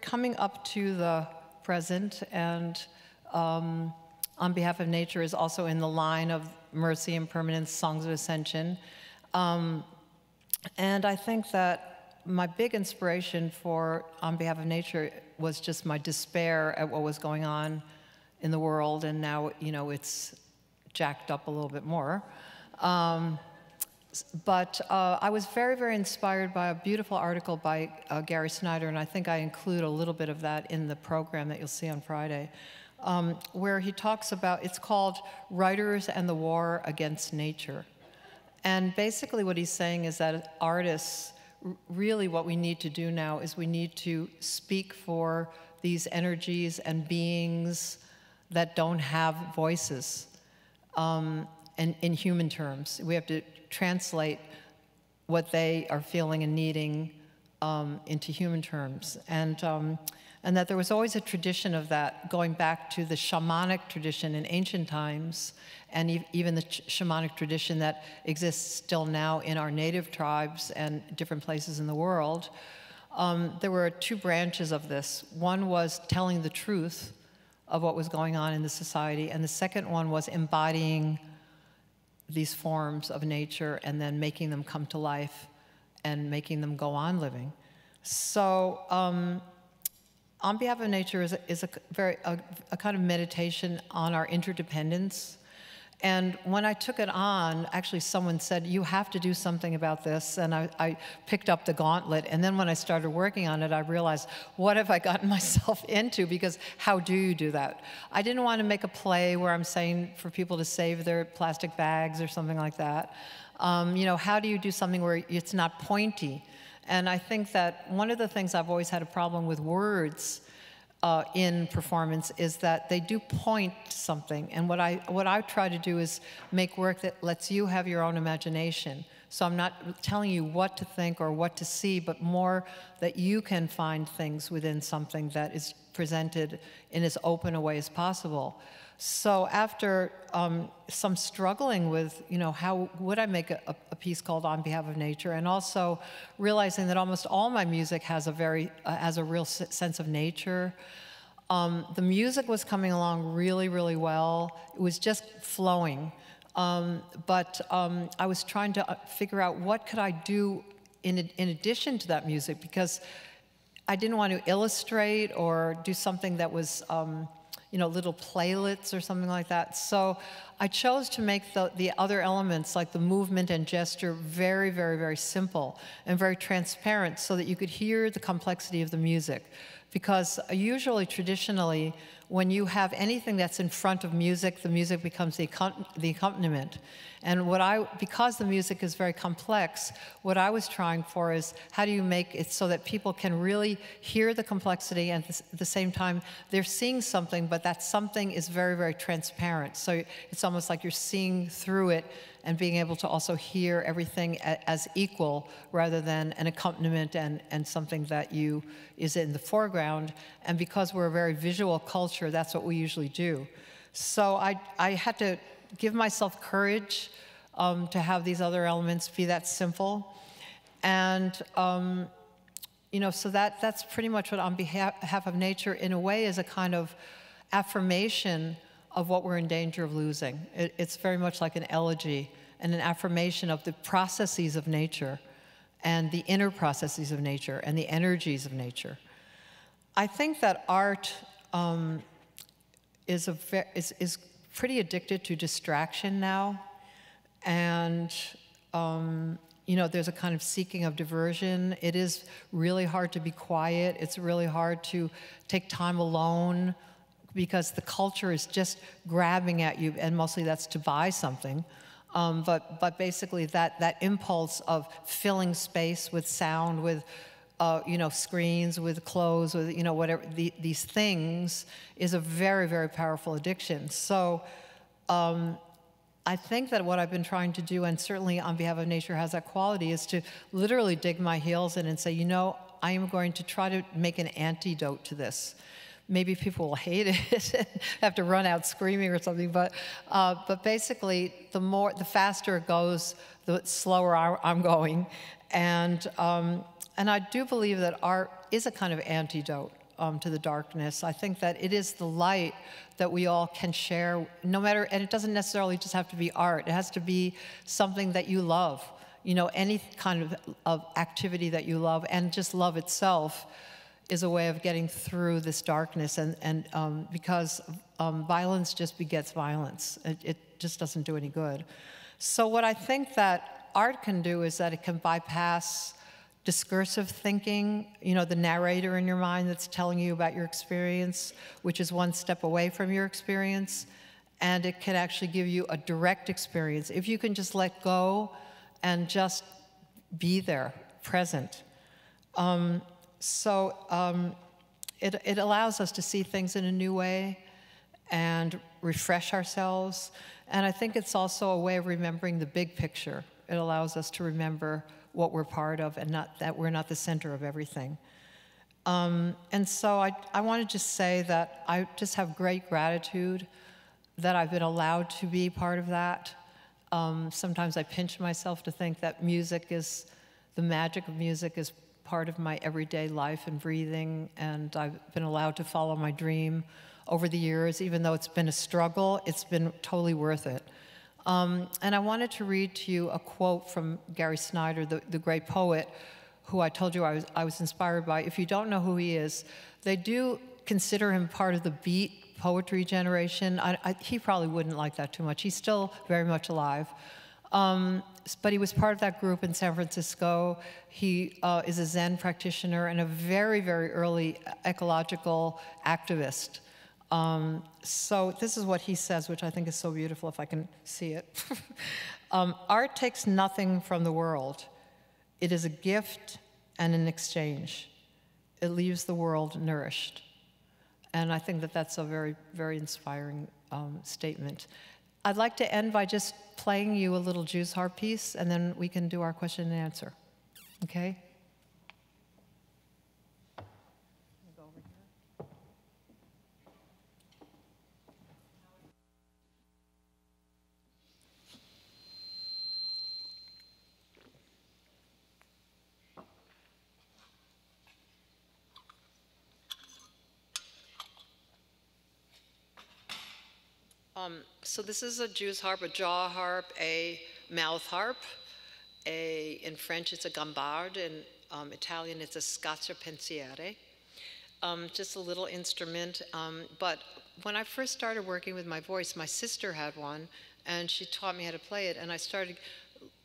Coming up to the present, and um, on behalf of nature is also in the line of mercy and permanence, songs of ascension. Um, and I think that my big inspiration for on behalf of nature was just my despair at what was going on in the world, and now you know it's jacked up a little bit more. Um, but uh, I was very, very inspired by a beautiful article by uh, Gary Snyder, and I think I include a little bit of that in the program that you'll see on Friday, um, where he talks about it's called Writers and the War Against Nature. And basically, what he's saying is that artists, really, what we need to do now is we need to speak for these energies and beings that don't have voices. Um, and in human terms, we have to translate what they are feeling and needing um, into human terms. And, um, and that there was always a tradition of that going back to the shamanic tradition in ancient times and e even the shamanic tradition that exists still now in our native tribes and different places in the world. Um, there were two branches of this. One was telling the truth of what was going on in the society, and the second one was embodying these forms of nature and then making them come to life and making them go on living. So, um, on behalf of nature is a, is a very a, a kind of meditation on our interdependence and when I took it on, actually, someone said, You have to do something about this. And I, I, picked up the gauntlet. And then when I started working on it, I realized, What have I gotten myself into? Because how do you do that? I didn't want to make a play where I'm saying for people to save their plastic bags or something like that. Um, you know, how do you do something where it's not pointy? And I think that one of the things I've always had a problem with words uh, in performance is that they do point to something. And what I, what I try to do is make work that lets you have your own imagination. So I'm not telling you what to think or what to see, but more that you can find things within something that is presented in as open a way as possible. So after um, some struggling with, you know, how would I make a, a, piece called On Behalf of Nature, and also realizing that almost all my music has a very, uh, has a real sense of nature. Um, the music was coming along really, really well. It was just flowing. Um, but um, I was trying to uh, figure out what could I do in, in addition to that music because I didn't want to illustrate or do something that was um, you know, little playlets or something like that. So I chose to make the, the other elements, like the movement and gesture, very, very, very simple and very transparent so that you could hear the complexity of the music. Because usually, traditionally, when you have anything that's in front of music, the music becomes the, the accompaniment. And what I, because the music is very complex, what I was trying for is how do you make it so that people can really hear the complexity and at the same time they're seeing something, but that something is very, very transparent. So it's almost like you're seeing through it and being able to also hear everything as equal rather than an accompaniment and, and something that you is in the foreground. And because we're a very visual culture, that's what we usually do. So I, I had to give myself courage um, to have these other elements be that simple. And, um, you know, so that, that's pretty much what on behalf of nature, in a way, is a kind of affirmation of what we're in danger of losing. It, it's very much like an elegy and an affirmation of the processes of nature and the inner processes of nature and the energies of nature. I think that art um, is, a is, is pretty addicted to distraction now. And, um, you know, there's a kind of seeking of diversion. It is really hard to be quiet. It's really hard to take time alone because the culture is just grabbing at you, and mostly that's to buy something. Um, but, but basically, that, that impulse of filling space with sound, with uh, you know, screens, with clothes, with you know, whatever the, these things, is a very, very powerful addiction. So. Um, I think that what I've been trying to do, and certainly on behalf of nature has that quality, is to literally dig my heels in and say, you know, I am going to try to make an antidote to this maybe people will hate it, and have to run out screaming or something. But, uh, but basically, the more, the faster it goes, the slower I'm going. And, um, and I do believe that art is a kind of antidote um, to the darkness. I think that it is the light that we all can share, no matter, and it doesn't necessarily just have to be art, it has to be something that you love. You know, any kind of, of activity that you love, and just love itself is a way of getting through this darkness. And, and um, because um, violence just begets violence, it, it just doesn't do any good. So, what I think that art can do is that it can bypass discursive thinking, you know, the narrator in your mind that's telling you about your experience, which is one step away from your experience, and it can actually give you a direct experience. If you can just let go and just be there, present. Um, so um, it, it allows us to see things in a new way and refresh ourselves. And I think it's also a way of remembering the big picture. It allows us to remember what we're part of and not that we're not the center of everything. Um, and so I, I want to just say that I just have great gratitude that I've been allowed to be part of that. Um, sometimes I pinch myself to think that music is, the magic of music is part of my everyday life and breathing, and I've been allowed to follow my dream over the years. Even though it's been a struggle, it's been totally worth it. Um, and I wanted to read to you a quote from Gary Snyder, the, the great poet, who I told you I was, I was inspired by. If you don't know who he is, they do consider him part of the beat poetry generation. I, I, he probably wouldn't like that too much. He's still very much alive. Um, but he was part of that group in San Francisco. He uh, is a Zen practitioner and a very, very early ecological activist. Um, so this is what he says, which I think is so beautiful if I can see it. um, Art takes nothing from the world. It is a gift and an exchange. It leaves the world nourished. And I think that that's a very, very inspiring um, statement. I'd like to end by just playing you a little Jew's harp piece, and then we can do our question and answer. Okay? Um, so this is a Jew's harp, a jaw harp, a mouth harp. A, in French, it's a guimbarde. In um, Italian, it's a scacciapensieri. Um, just a little instrument. Um, but when I first started working with my voice, my sister had one, and she taught me how to play it. And I started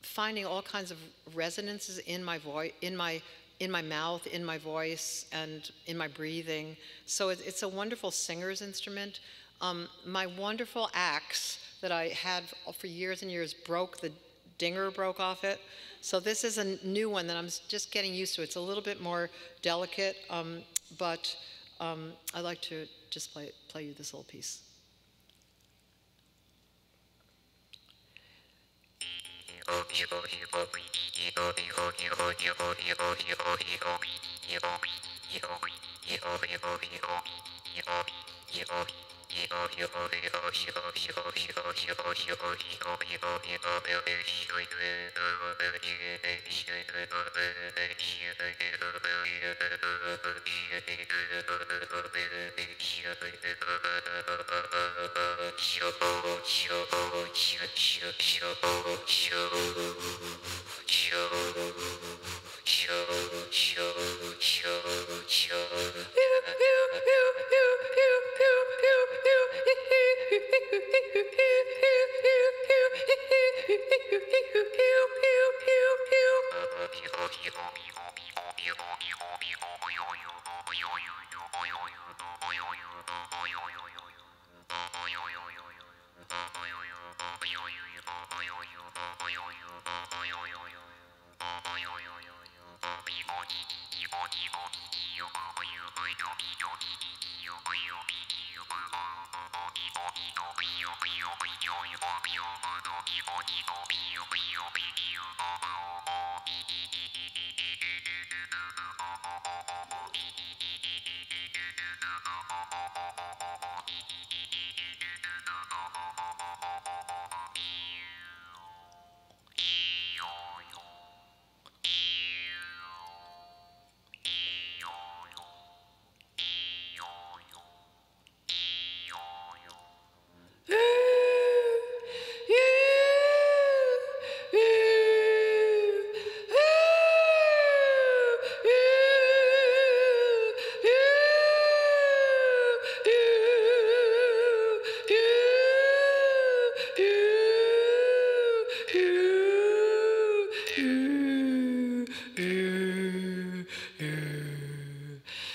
finding all kinds of resonances in my voice, in my in my mouth, in my voice, and in my breathing. So it, it's a wonderful singer's instrument. Um, my wonderful axe that I had for years and years broke, the dinger broke off it. So this is a new one that I'm just getting used to. It's a little bit more delicate, um, but um, I'd like to just play, play you this little piece. Pew, pew, pew, pew.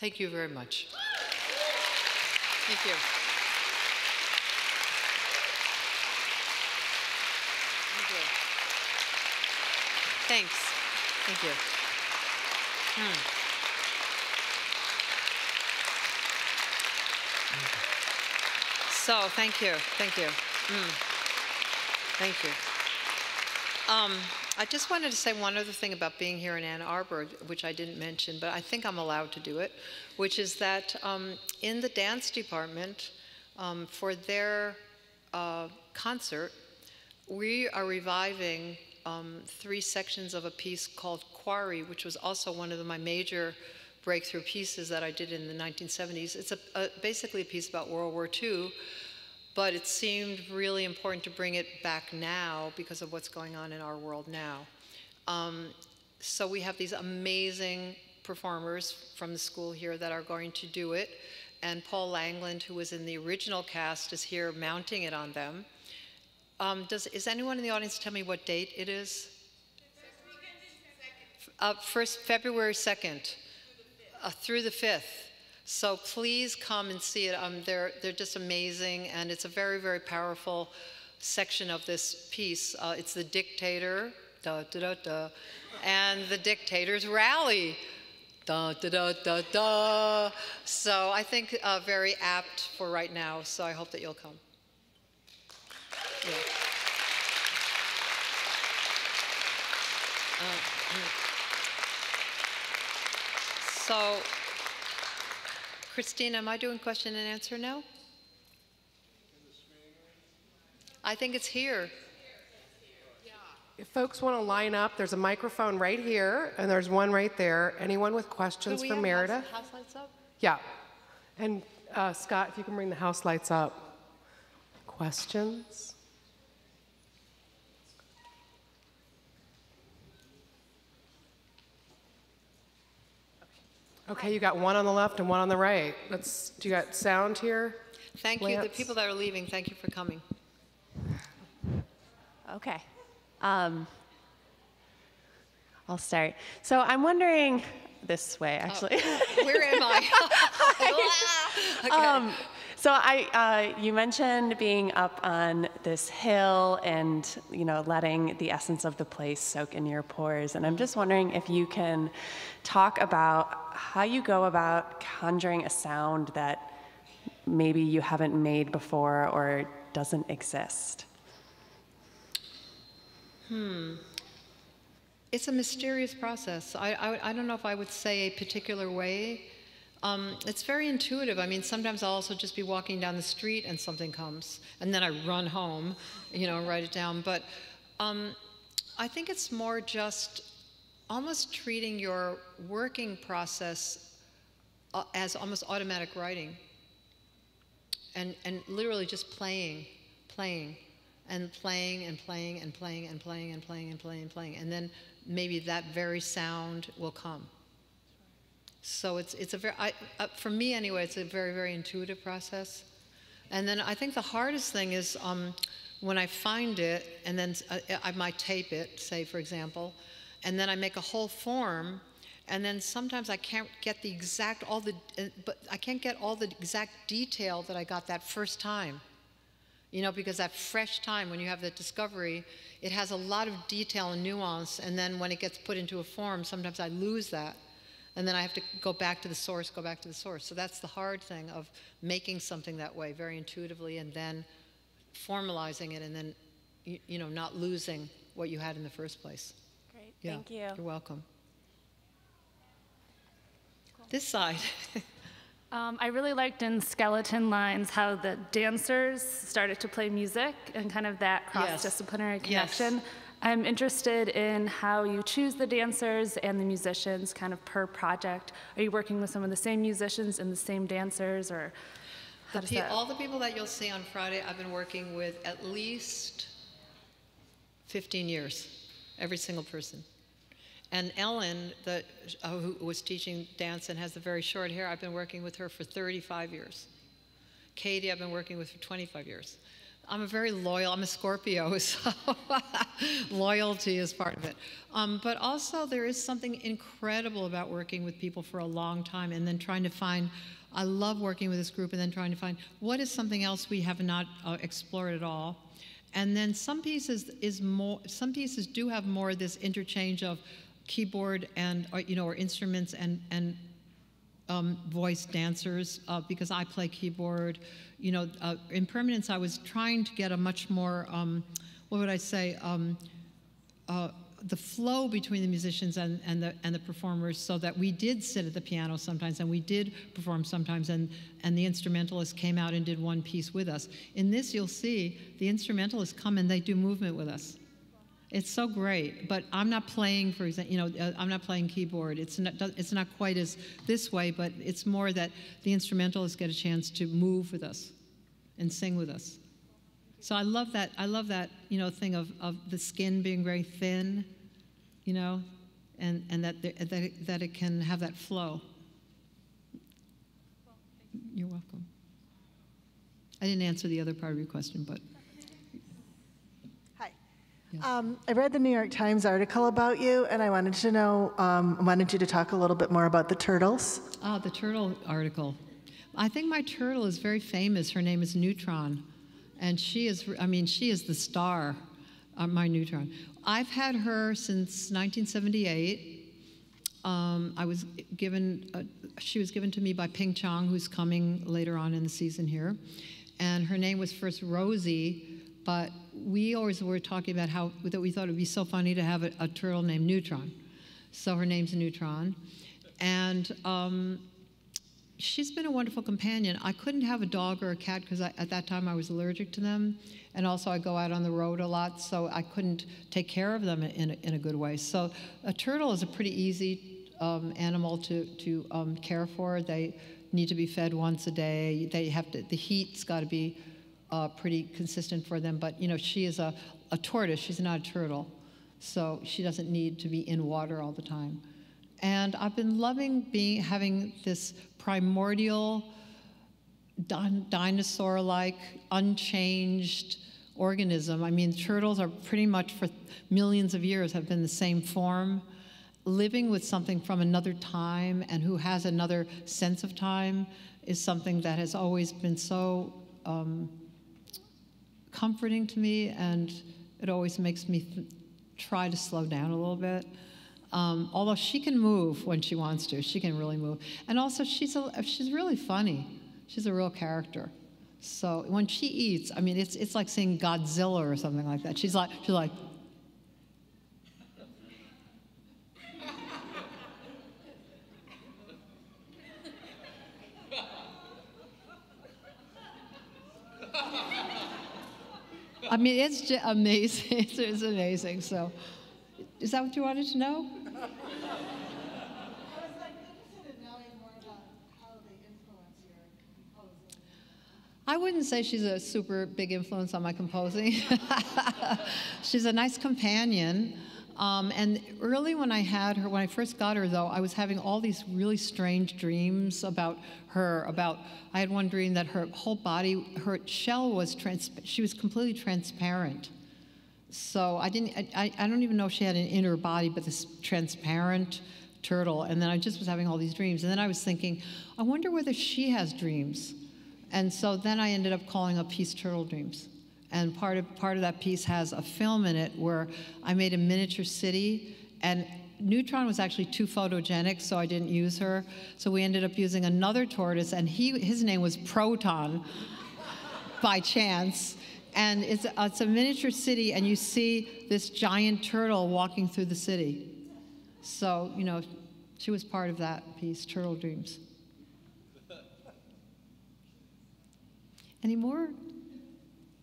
Thank you very much. Thank you. Thank you. Thanks. Thank you. Hmm. So, thank you. Thank you. Mm. Thank you. Um, I just wanted to say one other thing about being here in Ann Arbor, which I didn't mention, but I think I'm allowed to do it, which is that um, in the dance department, um, for their uh, concert, we are reviving um, three sections of a piece called Quarry, which was also one of my major breakthrough pieces that I did in the 1970s. It's a, a, basically a piece about World War II, but it seemed really important to bring it back now because of what's going on in our world now. Um, so we have these amazing performers from the school here that are going to do it, and Paul Langland, who was in the original cast, is here mounting it on them. Um, does, is anyone in the audience tell me what date it is? Uh, first, February 2nd uh, through the 5th. So please come and see it. Um, they're, they're just amazing, and it's a very, very powerful section of this piece. Uh, it's the dictator, da da da da, and the dictator's rally. Da, da, da, da, da. So I think uh, very apt for right now, so I hope that you'll come. Yeah. Uh. So, Christine, am I doing question and answer now? I think it's here. If folks want to line up, there's a microphone right here, and there's one right there. Anyone with questions for Meredith? House, house lights up? Yeah. And uh, Scott, if you can bring the house lights up. Questions? Okay, you got one on the left and one on the right. Let's, do you got sound here? Thank you. The people that are leaving, thank you for coming. Okay. Um, I'll start. So I'm wondering this way, actually. Oh, where am I? okay. um, so I, uh, you mentioned being up on this hill and you know letting the essence of the place soak in your pores, and I'm just wondering if you can talk about how you go about conjuring a sound that maybe you haven't made before or doesn't exist. Hmm. It's a mysterious process. I, I, I don't know if I would say a particular way. Um, it's very intuitive. I mean, sometimes I'll also just be walking down the street and something comes, and then I run home, you know, write it down. But um, I think it's more just almost treating your working process uh, as almost automatic writing, and and literally just playing, playing, and playing and playing and playing and playing and playing and playing and playing, and then maybe that very sound will come. So it's, it's a very, I, uh, for me anyway, it's a very, very intuitive process. And then I think the hardest thing is um, when I find it, and then I, uh, I might tape it, say, for example, and then I make a whole form, and then sometimes I can't get the exact, all the, uh, but I can't get all the exact detail that I got that first time. You know, because that fresh time when you have that discovery, it has a lot of detail and nuance, and then when it gets put into a form, sometimes I lose that and then I have to go back to the source, go back to the source. So that's the hard thing of making something that way, very intuitively, and then formalizing it, and then you, you know not losing what you had in the first place. Great, yeah, thank you. You're welcome. Cool. This side. Um, I really liked in Skeleton Lines how the dancers started to play music and kind of that cross disciplinary yes. connection. Yes. I'm interested in how you choose the dancers and the musicians kind of per project. Are you working with some of the same musicians and the same dancers or the all the people that you'll see on Friday, I've been working with at least 15 years. every single person. And Ellen, the, uh, who was teaching dance and has the very short hair, I've been working with her for 35 years. Katie, I've been working with for 25 years. I'm a very loyal, I'm a Scorpio, so loyalty is part of it. Um, but also, there is something incredible about working with people for a long time and then trying to find, I love working with this group and then trying to find what is something else we have not uh, explored at all. And then some pieces is more, some pieces do have more of this interchange of keyboard and, or, uh, you know, or instruments and, and um, voice dancers uh, because I play keyboard. You know, uh, Impermanence, I was trying to get a much more, um, what would I say, um, uh, the flow between the musicians and, and, the, and the performers so that we did sit at the piano sometimes and we did perform sometimes and, and the instrumentalists came out and did one piece with us. In this, you'll see the instrumentalists come and they do movement with us. It's so great, but I'm not playing, for example, you know, uh, I'm not playing keyboard. It's not, it's not quite as this way, but it's more that the instrumentalists get a chance to move with us and sing with us. So I love that. I love that, you know, thing of, of the skin being very thin, you know, and, and that, there, that, it, that it can have that flow. You're welcome. I didn't answer the other part of your question, but. Um, I read the New York Times article about you, and I wanted to know, um, wanted you to talk a little bit more about the turtles. Ah, the turtle article. I think my turtle is very famous. Her name is Neutron, and she is, I mean, she is the star, uh, my Neutron. I've had her since 1978. Um, I was given, uh, she was given to me by Ping Chong, who's coming later on in the season here. And her name was first Rosie, but we always were talking about how that we thought it would be so funny to have a, a turtle named Neutron. So her name's Neutron. And um, she's been a wonderful companion. I couldn't have a dog or a cat because at that time I was allergic to them. And also, I go out on the road a lot, so I couldn't take care of them in a, in a good way. So, a turtle is a pretty easy um, animal to, to um, care for. They need to be fed once a day. They have to, the heat's got to be uh, pretty consistent for them. But you know, she is a, a tortoise. She's not a turtle, so she doesn't need to be in water all the time. And I've been loving being having this primordial, dinosaur-like, unchanged organism. I mean, turtles are pretty much for millions of years have been the same form. Living with something from another time and who has another sense of time is something that has always been so um, comforting to me, and it always makes me try to slow down a little bit. Um, although she can move when she wants to, she can really move. And also, she's, a, she's really funny. She's a real character. So when she eats, I mean, it's, it's like seeing Godzilla or something like that. She's like, she's like, I mean, it's just amazing. It's, it's amazing. So, is that what you wanted to know? I was like interested in knowing more about how they influence your composing. I wouldn't say she's a super big influence on my composing. she's a nice companion. Um, and early when I had her, when I first got her, though, I was having all these really strange dreams about her. About I had one dream that her whole body, her shell was trans, she was completely transparent. So I didn't, I, I don't even know if she had an inner body, but this transparent turtle. And then I just was having all these dreams. And then I was thinking, I wonder whether she has dreams. And so then I ended up calling up piece Turtle Dreams. And part of, part of that piece has a film in it where I made a miniature city, and Neutron was actually too photogenic, so I didn't use her. So we ended up using another tortoise, and he, his name was Proton by chance. And it's, it's a miniature city, and you see this giant turtle walking through the city. So, you know, she was part of that piece, Turtle Dreams. Any more?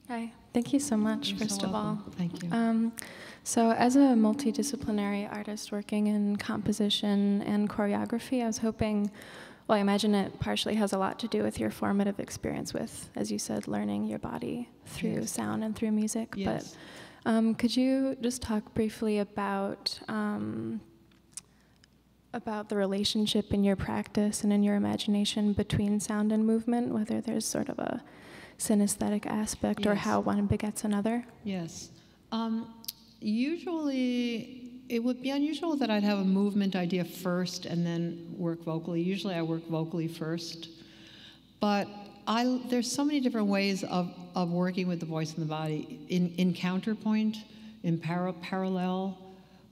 Hi, thank you so much, You're first so of all. Thank you. Um, so, as a multidisciplinary artist working in composition and choreography, I was hoping, well, I imagine it partially has a lot to do with your formative experience with, as you said, learning your body through Yes. sound and through music. Yes. Um, could you just talk briefly about um, about the relationship in your practice and in your imagination between sound and movement, whether there's sort of a synesthetic aspect or how one begets another? Yes. Um, usually, it would be unusual that I'd have a movement idea first and then work vocally. Usually, I work vocally first. But I, there's so many different ways of, of working with the voice and the body. In, in counterpoint, in para, parallel,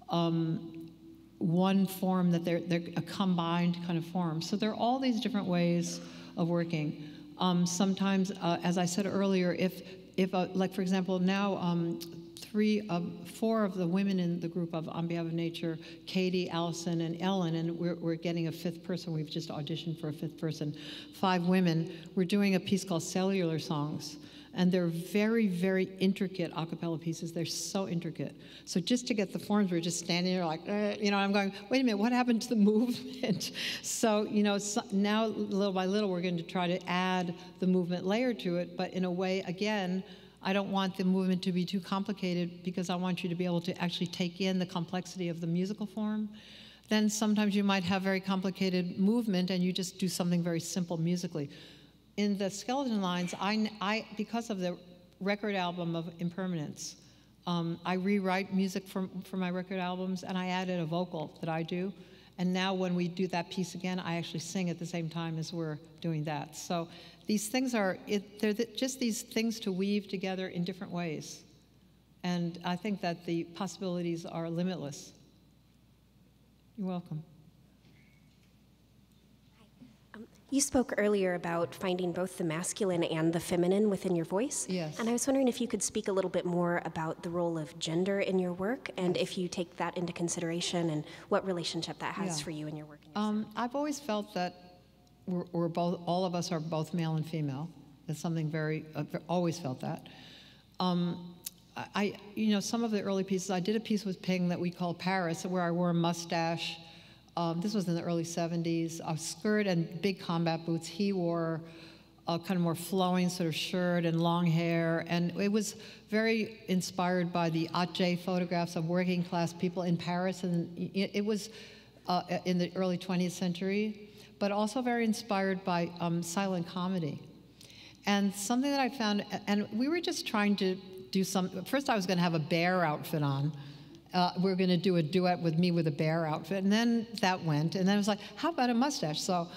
um, one form that they're, they're a combined kind of form. So there are all these different ways of working. Um, sometimes, uh, as I said earlier, if, if uh, like for example, now um, three of four of the women in the group of On Behalf of Nature, Katie, Allison, and Ellen, and we're, we're getting a fifth person. We've just auditioned for a fifth person. Five women. We're doing a piece called Cellular Songs. And they're very, very intricate a cappella pieces. They're so intricate. So just to get the forms, we're just standing there like, eh, you know, I'm going, wait a minute, what happened to the movement? so, you know, so now little by little, we're going to try to add the movement layer to it, but in a way, again, I don't want the movement to be too complicated because I want you to be able to actually take in the complexity of the musical form. Then sometimes you might have very complicated movement and you just do something very simple musically. In the skeleton lines, I, I because of the record album of Impermanence, um, I rewrite music for, for my record albums and I added a vocal that I do. And now when we do that piece again, I actually sing at the same time as we're doing that. So these things are, it, they're the, just these things to weave together in different ways. And I think that the possibilities are limitless. You're welcome. You spoke earlier about finding both the masculine and the feminine within your voice. Yes. And I was wondering if you could speak a little bit more about the role of gender in your work and if you take that into consideration and what relationship that has Yeah. for you in your work. your Um, I've always felt that we're, we're both, all of us are both male and female. That's something very, I've always felt that. Um, I, I- you know, some of the early pieces, I did a piece with Ping that we call Paris, where I wore a mustache. Um, this was in the early 70s, a skirt and big combat boots. He wore a kind of more flowing sort of shirt and long hair. And it was very inspired by the Atget photographs of working class people in Paris. And it, was uh, in the early 20th century, but also very inspired by um, silent comedy. And something that I found, and we were just trying to do some, first I was going to have a bear outfit on. Uh, we are going to do a duet with me with a bear outfit. And then that went. And then I was like, how about a mustache? So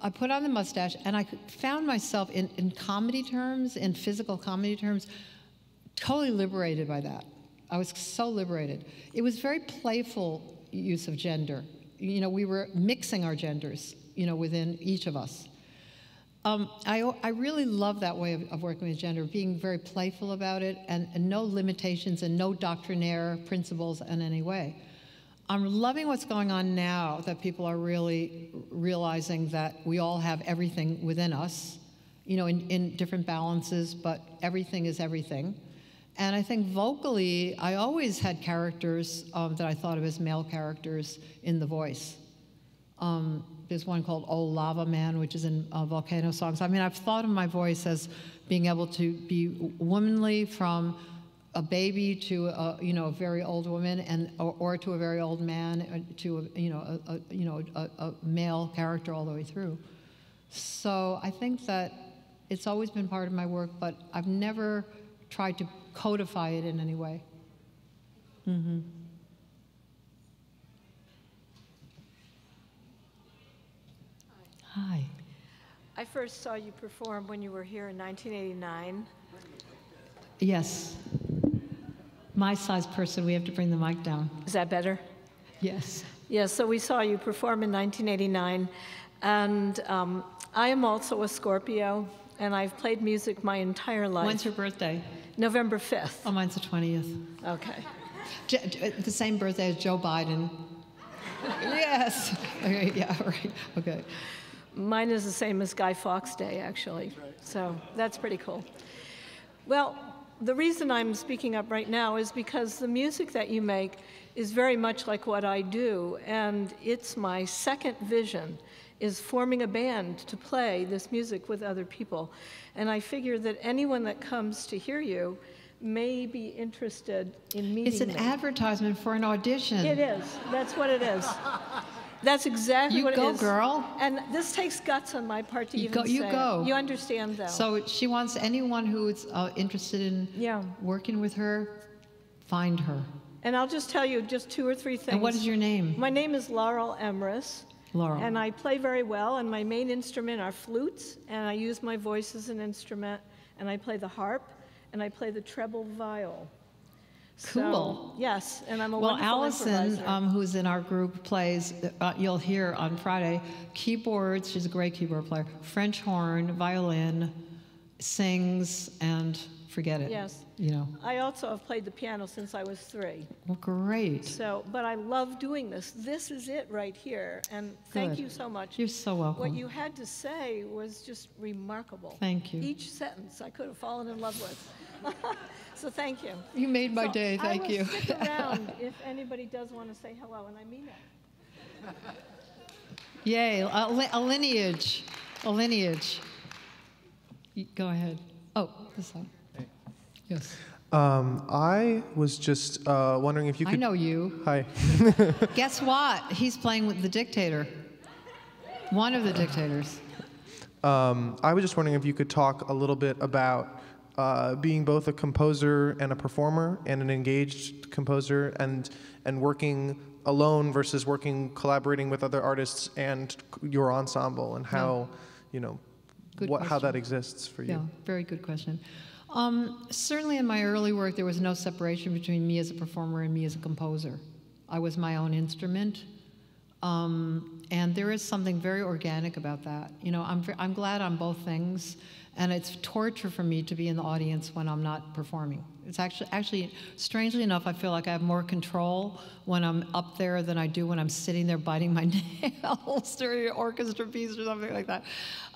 I put on the mustache, and I found myself in, in comedy terms, in physical comedy terms, totally liberated by that. I was so liberated. It was very playful use of gender. You know, we were mixing our genders, you know, within each of us. Um, I, I really love that way of, of working with gender, being very playful about it and, and no limitations and no doctrinaire principles in any way. I'm loving what's going on now that people are really realizing that we all have everything within us, you know, in, in different balances, but everything is everything. And I think vocally, I always had characters um, that I thought of as male characters in the voice. Um, there's one called Old Lava Man, which is in uh, Volcano Songs. I mean, I've thought of my voice as being able to be womanly from a baby to a, you know a very old woman, and or, or to a very old man, uh, to a, you know a, a you know a, a male character all the way through. So I think that it's always been part of my work, but I've never tried to codify it in any way. Mm-hmm. Hi. I first saw you perform when you were here in 1989. Yes. My size person, we have to bring the mic down. Is that better? Yes. Yes, so we saw you perform in 1989. And um, I am also a Scorpio, and I've played music my entire life. When's your birthday? November 5th. Oh, mine's the 20th. Okay. The same birthday as Joe Biden. yes. Okay, yeah, right. Okay. Mine is the same as Guy Fawkes Day, actually. So that's pretty cool. Well, the reason I'm speaking up right now is because the music that you make is very much like what I do, and it's my second vision is forming a band to play this music with other people. And I figure that anyone that comes to hear you may be interested in meeting It's an me. advertisement for an audition. It is. That's what it is. That's exactly You what go, it is. girl. And this takes guts on my part to You even go- you say it. go. You understand, though. So she wants anyone who's uh, interested in Yeah. working with her, find her. And I'll just tell you just two or three things. And what is your name? My name is Laurel Emrys. Laurel. And I play very well, and my main instrument are flutes, and I use my voice as an instrument, and I play the harp, and I play the treble viol. So, Cool. yes, and I'm a Well, Allison, um, who's in our group, plays, uh, you'll hear on Friday, keyboards, she's a great keyboard player, French horn, violin, sings, and forget it. Yes. You know, I also have played the piano since I was three. well, great. So, but I love doing this. This is it right here, and thank Good. you so much. You're so welcome. What you had to say was just remarkable. Thank you. Each sentence I could have fallen in love with. so thank you. You made my So day, thank I will you. stick around if anybody does want to say hello, and I mean it. Yay, a, li- a lineage, a lineage. Go ahead. Oh, this one. Yes. Um, I was just uh, wondering if you I know you. Hi. Guess what? He's playing with the dictator. One of the dictators. Um, I was just wondering if you could talk a little bit about uh, being both a composer and a performer, and an engaged composer, and and working alone versus working collaborating with other artists and your ensemble, and how, you know, Good what how that exists for you. Yeah, very good question. Um, certainly in my early work, there was no separation between me as a performer and me as a composer. I was my own instrument. Um, and there is something very organic about that. You know, I'm, I'm glad I'm both things, and it's torture for me to be in the audience when I'm not performing. It's actually, actually, strangely enough, I feel like I have more control when I'm up there than I do when I'm sitting there biting my nails during an orchestra piece or something like that.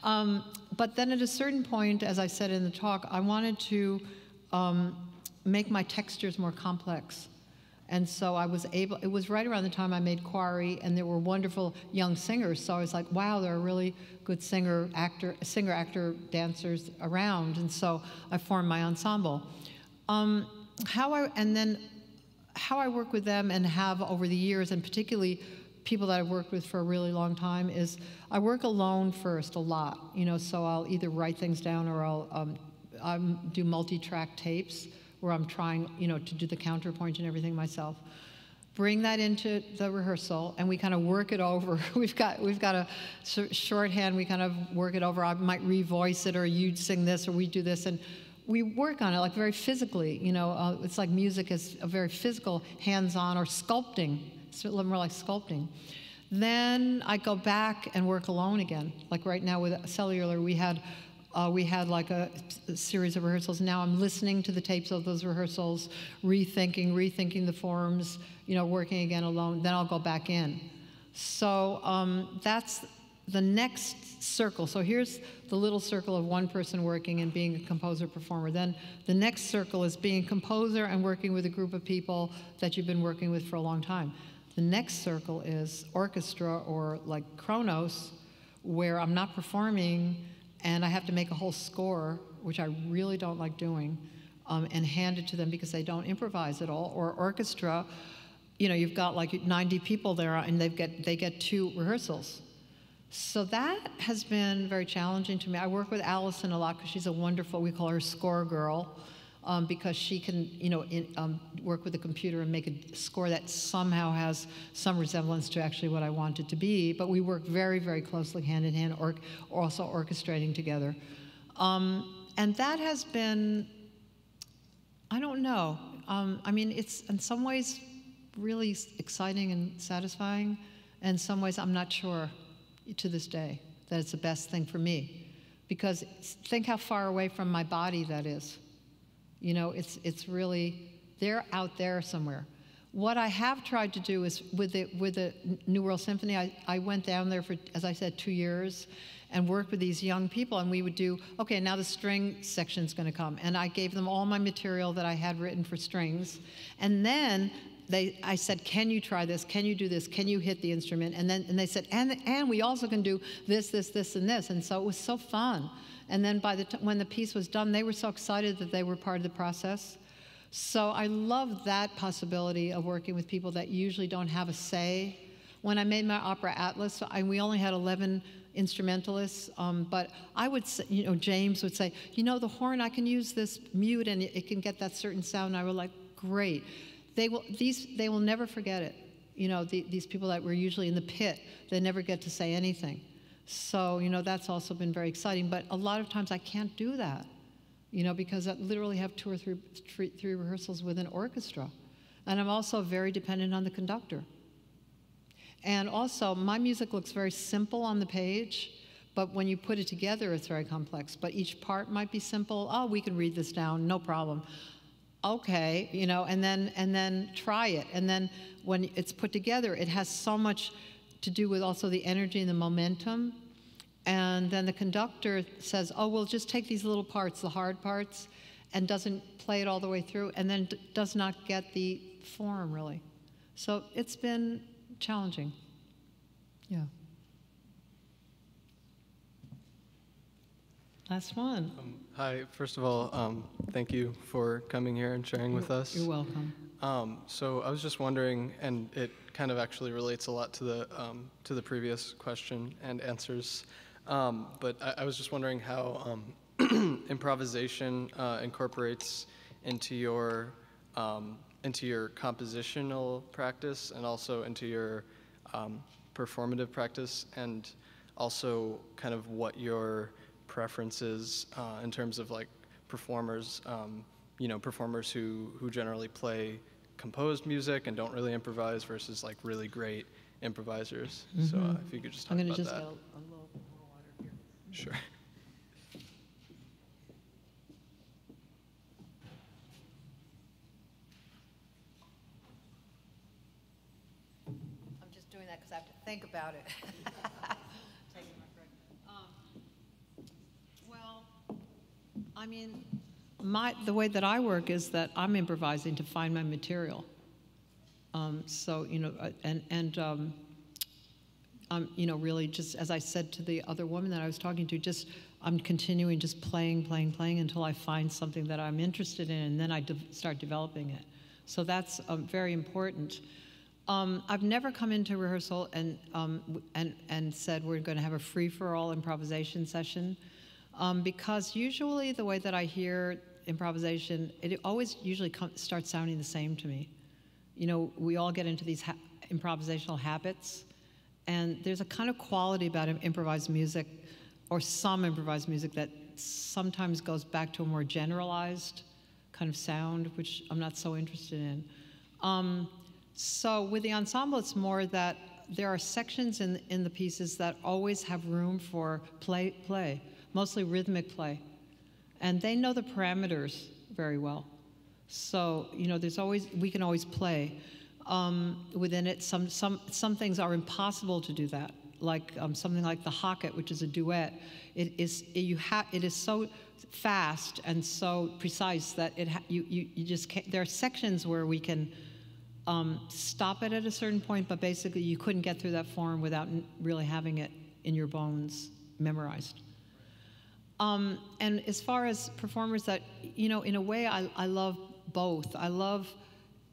Um, but then at a certain point, as I said in the talk, I wanted to um, make my textures more complex. And so I was able, it was right around the time I made Quarry, and there were wonderful young singers. So I was like, wow, there are really good singer, actor, singer, actor, dancers around. And so I formed my ensemble. Um, how I, and then how I work with them and have over the years, and particularly people that I've worked with for a really long time, is I work alone first a lot. You know, so I'll either write things down or I'll um, I'm, do multi-track tapes where I'm trying, you know, to do the counterpoint and everything myself. Bring that into the rehearsal, and we kind of work it over. We've got we've got a shorthand. We kind of work it over. I might revoice it, or you'd sing this, or we do this, and we work on it like very physically. You know, uh, it's like music is a very physical, hands-on, or sculpting. It's more like sculpting. Then I go back and work alone again. Like right now with Cellular, we had uh, we had like a, a series of rehearsals. Now I'm listening to the tapes of those rehearsals, rethinking, rethinking the forms. You know, working again alone. Then I'll go back in. So um, that's the next circle. So here's the little circle of one person working and being a composer performer. Then the next circle is being a composer and working with a group of people that you've been working with for a long time. The next circle is orchestra or like Kronos, where I'm not performing and I have to make a whole score, which I really don't like doing, um, and hand it to them because they don't improvise at all. Or orchestra, you know, you've got like 90 people there and they get they get two rehearsals. So that has been very challenging to me. I work with Allison a lot because she's a wonderful, we call her score girl, um, because she can, you know, in, um, work with the computer and make a score that somehow has some resemblance to actually what I want it to be. But we work very, very closely hand in hand, or also orchestrating together. Um, and that has been, I don't know. Um, I mean, it's in some ways really exciting and satisfying. In some ways, I'm not sure to this day that it's the best thing for me. Because think how far away from my body that is. You know, it's, it's really, they're out there somewhere. What I have tried to do is with the, with the New World Symphony, I, I went down there for, as I said, two years and worked with these young people. And we would do, okay, now the string section's going to come. And I gave them all my material that I had written for strings. And then they, I said, can you try this? Can you do this? Can you hit the instrument? And then and they said, and, and we also can do this, this, this, and this. And so it was so fun. And then by the t- when the piece was done, they were so excited that they were part of the process. So I love that possibility of working with people that usually don't have a say. When I made my opera Atlas, I, we only had 11 instrumentalists, um, but I would say, you know, James would say, you know, the horn, I can use this mute and it, it can get that certain sound. And I was like, great. They will, these, they will never forget it. You know, the, these people that were usually in the pit, they never get to say anything. So, you know, that's also been very exciting. But a lot of times I can't do that you know, because I literally have two or three, three, three rehearsals with an orchestra. And I'm also very dependent on the conductor. And also, my music looks very simple on the page, but when you put it together, it's very complex. But each part might be simple. Oh, we can read this down, no problem. Okay, you know, and then and then try it. And then when it's put together, it has so much to do with also the energy and the momentum and then the conductor says, oh, we'll just take these little parts, the hard parts, and doesn't play it all the way through, and then does not get the form really. So it's been challenging. Yeah. Last one. Um, hi, first of all, um, thank you for coming here and sharing with us. You're welcome. Um, so I was just wondering, and it kind of actually relates a lot to the um, to the previous question and answers. Um, but I, I, was just wondering how um, improvisation uh, incorporates into your um, into your compositional practice and also into your um, performative practice, and also kind of what your preferences uh, in terms of like performers, um, you know, performers who who generally play composed music and don't really improvise versus like really great improvisers. Mm-hmm. So uh, if you could just talk about that. I'm gonna about just that. Go Sure. I'm just doing that because I have to think about it. um, well, I mean, my, the way that I work is that I'm improvising to find my material. Um, so, you know, uh, and, and um, I'm, you know, really just as I said to the other woman that I was talking to, just I'm continuing just playing, playing, playing until I find something that I'm interested in, and then I de- start developing it. So that's um, very important. Um, I've never come into rehearsal and um, and and said we're going to have a free for all improvisation session, um, because usually the way that I hear improvisation, it always usually starts sounding the same to me. You know, we all get into these ha- improvisational habits and there's a kind of quality about improvised music, or some improvised music, that sometimes goes back to a more generalized kind of sound, which I'm not so interested in. Um, so with the ensemble, it's more that there are sections in, in the pieces that always have room for play, play, mostly rhythmic play. And they know the parameters very well. So, you know, there's always, we can always play um, within it. Some, some, some things are impossible to do that, like um, something like the Hocket, which is a duet. It is, it, you ha- it is so fast and so precise that it you, you, you just can't. There are sections where we can um, stop it at a certain point, but basically you couldn't get through that form without really having it in your bones memorized. Um, and as far as performers that, you know, in a way, I, I love both. I love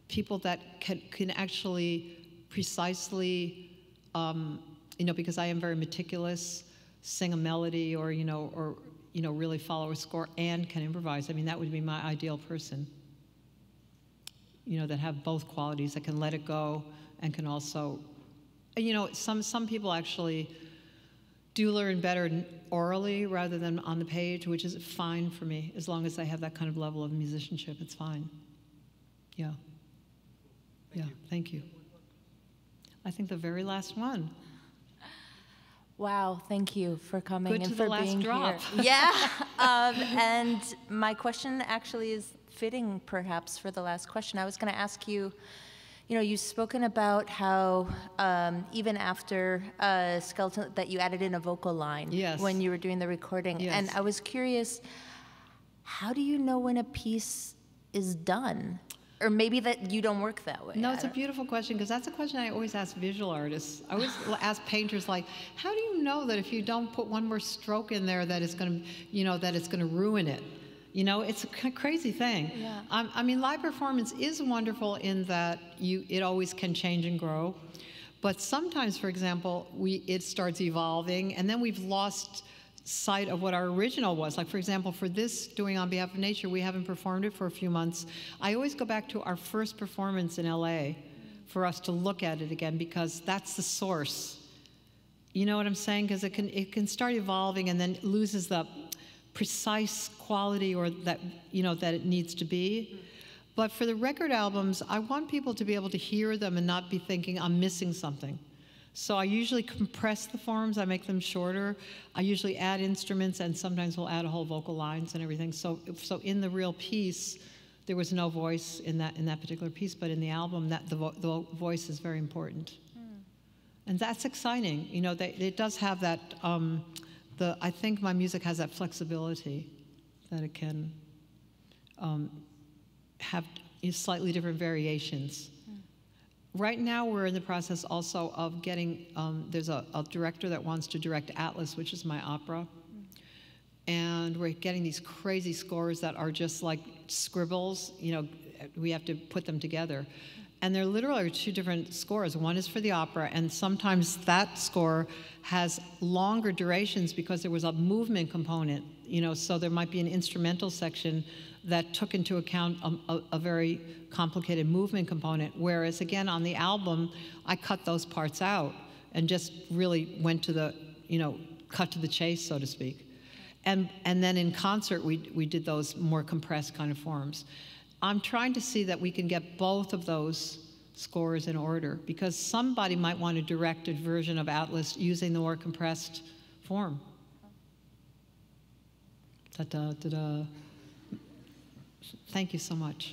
people that can, can actually precisely, um, you know, because I am very meticulous, sing a melody or, you know, or, you know, really follow a score and can improvise. I mean, that would be my ideal person. You know, that have both qualities, that can let it go and can also, you know, some, some people actually do learn better orally rather than on the page, which is fine for me. As long as I have that kind of level of musicianship, it's fine. Yeah. Yeah, thank you. I think the very last one. Wow, thank you for coming Good and to for the last being drop. here. Yeah, um, and my question actually is fitting perhaps for the last question. I was going to ask you, you know, you've spoken about how um, even after uh, skeleton that you added in a vocal line yes. when you were doing the recording, yes. and I was curious, how do you know when a piece is done? or maybe that you don't work that way. No, it's a beautiful question because that's a question I always ask visual artists. I always ask painters like, how do you know that if you don't put one more stroke in there that it's going to, you know, that it's going to ruin it? You know, it's a crazy thing. Yeah. Um, I mean, live performance is wonderful in that you it always can change and grow, but sometimes, for example, we it starts evolving, and then we've lost sight of what our original was. Like, for example, for this doing on behalf of nature, we haven't performed it for a few months. I always go back to our first performance in LA for us to look at it again because that's the source. You know what I'm saying? Because it can it can start evolving and then loses the precise quality or that you know that it needs to be. But for the record albums, I want people to be able to hear them and not be thinking I'm missing something. So I usually compress the forms, I make them shorter. I usually add instruments and sometimes we'll add a whole vocal lines and everything. So so in the real piece, there was no voice in that in that particular piece, but in the album that the, vo- the voice is very important. And that's exciting. You know, they, it does have that um, the, I think my music has that flexibility that it can um, have slightly different variations. Right now, we're in the process also of getting, um, there's a, a, director that wants to direct Atlas, which is my opera. And we're getting these crazy scores that are just like scribbles, you know, we have to put them together. And there literally are two different scores. One is for the opera, and sometimes that score has longer durations because there was a movement component, you know, so there might be an instrumental section that took into account a, a, a, very complicated movement component. Whereas again, on the album, I cut those parts out and just really went to the, you know, cut to the chase, so to speak. And, and then in concert, we, we did those more compressed kind of forms. I'm trying to see that we can get both of those scores in order because somebody might want a directed version of Atlas using the more compressed form. Ta-da, ta-da. Thank you so much.